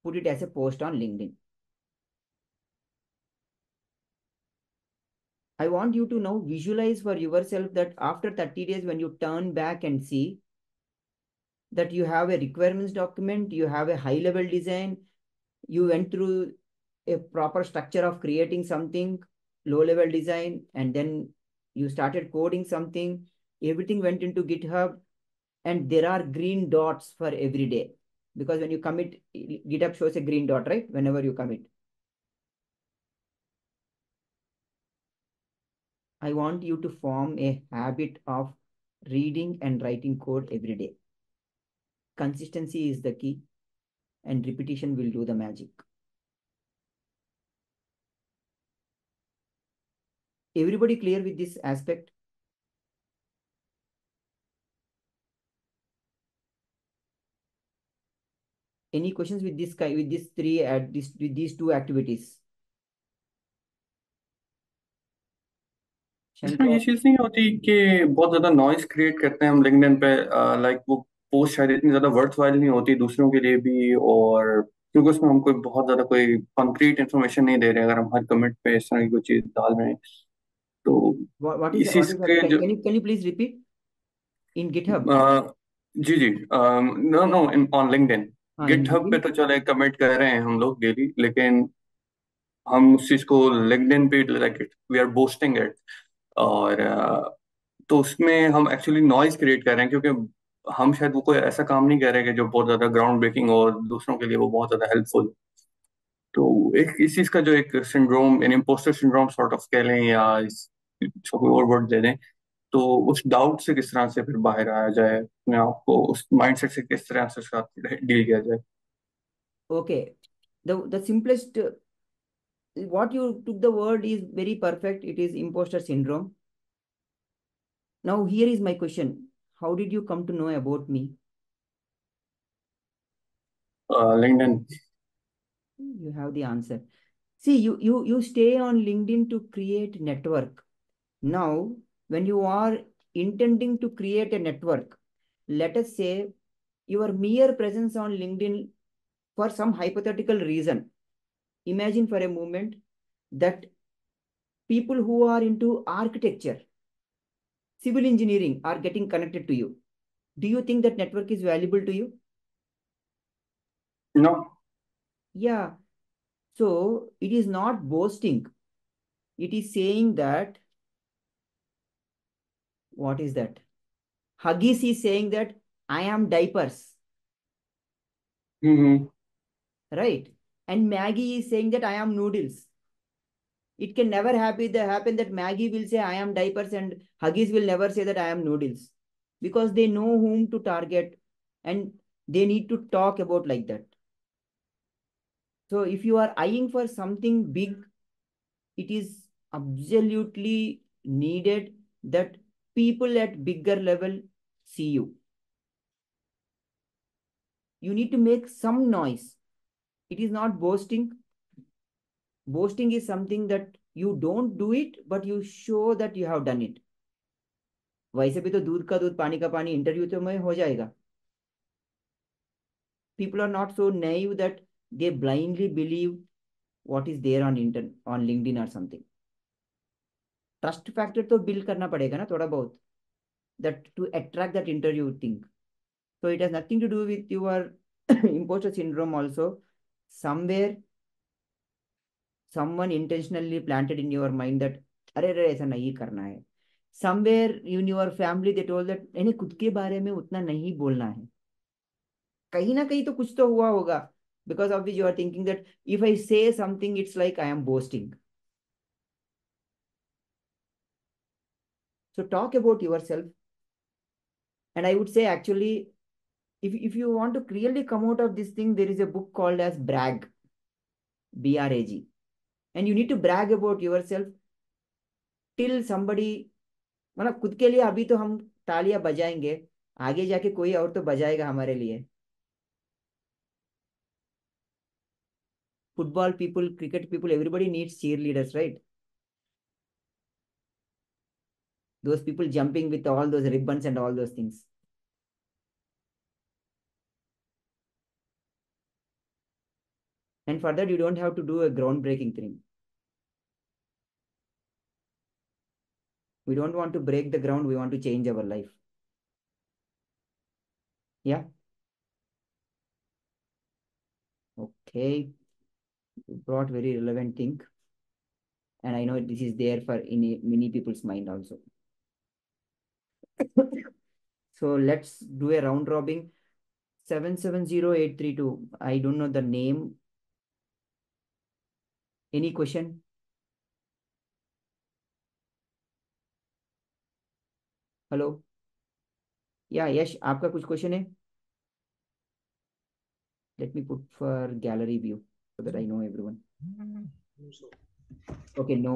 put it as a post on LinkedIn. I want you to now visualize for yourself that after 30 days, when you turn back and see that you have a requirements document, you have a high level design, you went through a proper structure of creating something, low level design, and then you started coding something, everything went into GitHub, and there are green dots for every day. Because when you commit, GitHub shows a green dot, right? Whenever you commit. I want you to form a habit of reading and writing code every day. Consistency is the key, and repetition will do the magic. Everybody clear with this aspect? Any questions with this guy with these three at this with these two activities? इसमें ये चीज़ नहीं होती कि बहुत ज़्यादा noise create करते हैं हम लिंक्डइन पे लाइक वो पोस्ट शायद इतनी ज़्यादा वर्थ वाइल नहीं होती दूसरों के लिए भी और क्योंकि उसमें हम कोई बहुत ज़्यादा कोई कंक्रीट इन्फॉर्मेशन नहीं दे रहे अगर हम हर कमिट पे इस तरह की कोई चीज़ डाल रहे हैं तो इसी? के जो repeat in GitHub? अ, जी जी no no in on LinkedIn GitHub पे तो चले कमिट कर रहे हैं हम लोग डेली लेकिन हम उस चीज़ को लिंक्डइन पे like it we are boasting it और अ, तो उसमें हम एक्चुअली नॉइज़ क्रिएट कर रहे हैं क्योंकि हम शायद वो कोई ऐसा काम नहीं कर रहे कि जो बहुत ज़्यादा ग्राउंड ब्रेकिंग और दूसरों के लिए वो बहुत ज़्यादा हेल्पफुल तो एक इस चीज़ का जो एक syndrome in imposter syndrome sort of कह लें या इस इसको कोई और वर्ड दे दें तो उस डाउट से किस तरह से फिर बाहर आया जाए अपने आप को उस माइंडसेट से किस तरह से साथ डील किया जाए. The the simplest uh, what you took the word is very perfect. It is imposter syndrome. Now here is my question. how did you come to know about me? Uh, LinkedIn. You have the answer. See, you, you, you stay on LinkedIn to create network. Now, when you are intending to create a network, let us say your mere presence on LinkedIn for some hypothetical reason. Imagine for a moment that people who are into architecture civil engineering are getting connected to you, do you think that network is valuable to you? No. Yeah. So it is not boasting. It is saying that, what is that? Huggies is saying that I am diapers. Mm -hmm. Right. And Maggie is saying that I am noodles. It can never happen, happen that Maggie will say I am diapers and Huggies will never say that I am noodles because they know whom to target and they need to talk about like that. So if you are eyeing for something big, it is absolutely needed that people at bigger level see you. You need to make some noise. It is not boasting. Boasting is something that you don't do it, but you show that you have done it. वैसे भी तो दूध का दूध पानी का पानी interview तो में हो जाएगा people are not so naive that they blindly believe what is there on inter on LinkedIn or something. Trust factor तो build करना पड़ेगा ना थोड़ा बहुत that to attract that interview thing. So it has nothing to do with your imposter syndrome also. Somewhere someone intentionally planted in your mind that, अरे अरे, ऐसा नहीं करना है. Somewhere in your family they told that यानी खुद के बारे में उतना नहीं बोलना है. कहीं ना कहीं तो कुछ तो हुआ होगा because of you are thinking that if I say something it's like I am boasting so talk about yourself and I would say actually if if you want to clearly come out of this thing there is a book called as brag B R A G and you need to brag about yourself till somebody मतलब खुद के लिए अभी तो हम तालियाँ बजाएँगे, आगे जाके कोई और तो बजाएगा हमारे लिए। Football people cricket people everybody needs cheer leaders right those people jumping with all those ribbons and all those things and for that you don't have to do a ground breaking thing We don't want to break the ground, we want to change our life. Yeah. Okay. Brought very relevant thing and i know this is there for in many people's mind also. So let's do a round robin. 770832 i don't know the name. Any question hello? Yeah, Yash, आपका कुछ question है? Let me put for gallery view so that I know everyone okay no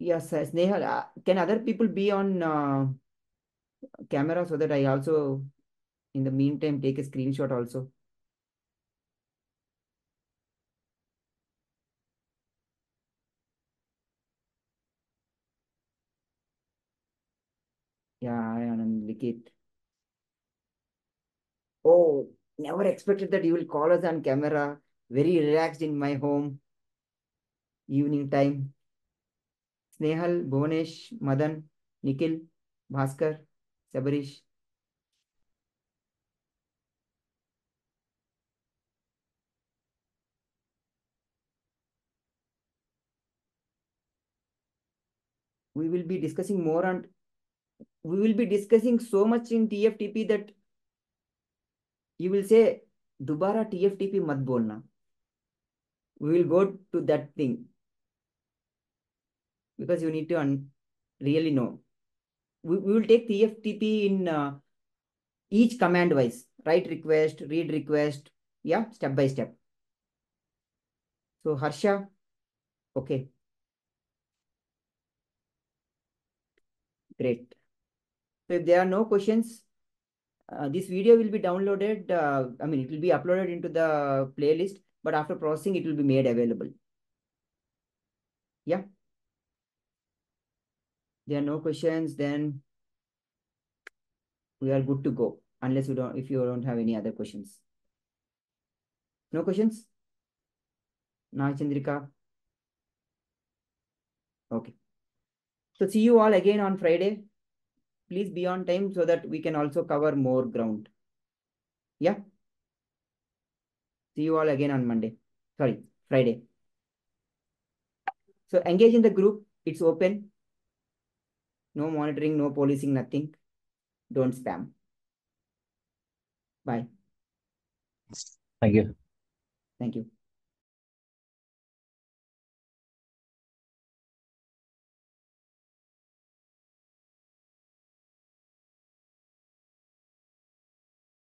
yes Snehal can other people be on camera so that I also in the mean time take a screenshot also am Likit. Oh, never expected that you will call us on camera. Very relaxed in my home. Evening time. Snehal, Bhuvanesh, Madan, Nikhil, Bhaskar, Sabarish. we will be discussing more on, we will be discussing so much in TFTP that you will say, Dubara TFTP mat bolna. We will go to that thing. Because you need to really know. We, we will take TFTP in uh, each command wise, write request, read request, yeah, step by step. So Harsha, okay. Great. So if there are no questions, uh, this video will be downloaded. Uh, I mean, it will be uploaded into the playlist, but after processing, it will be made available. Yeah. There are no questions, then we are good to go. Unless you don't, if you don't have any other questions. No questions? Now, Chandrika. Okay. So see you all again on Friday. Please be on time so that we can also cover more ground. Yeah. See you all again on Monday. Sorry, Friday. So engage in the group. It's open. No monitoring, no policing, nothing. Don't spam. Bye. Thank you. Thank you.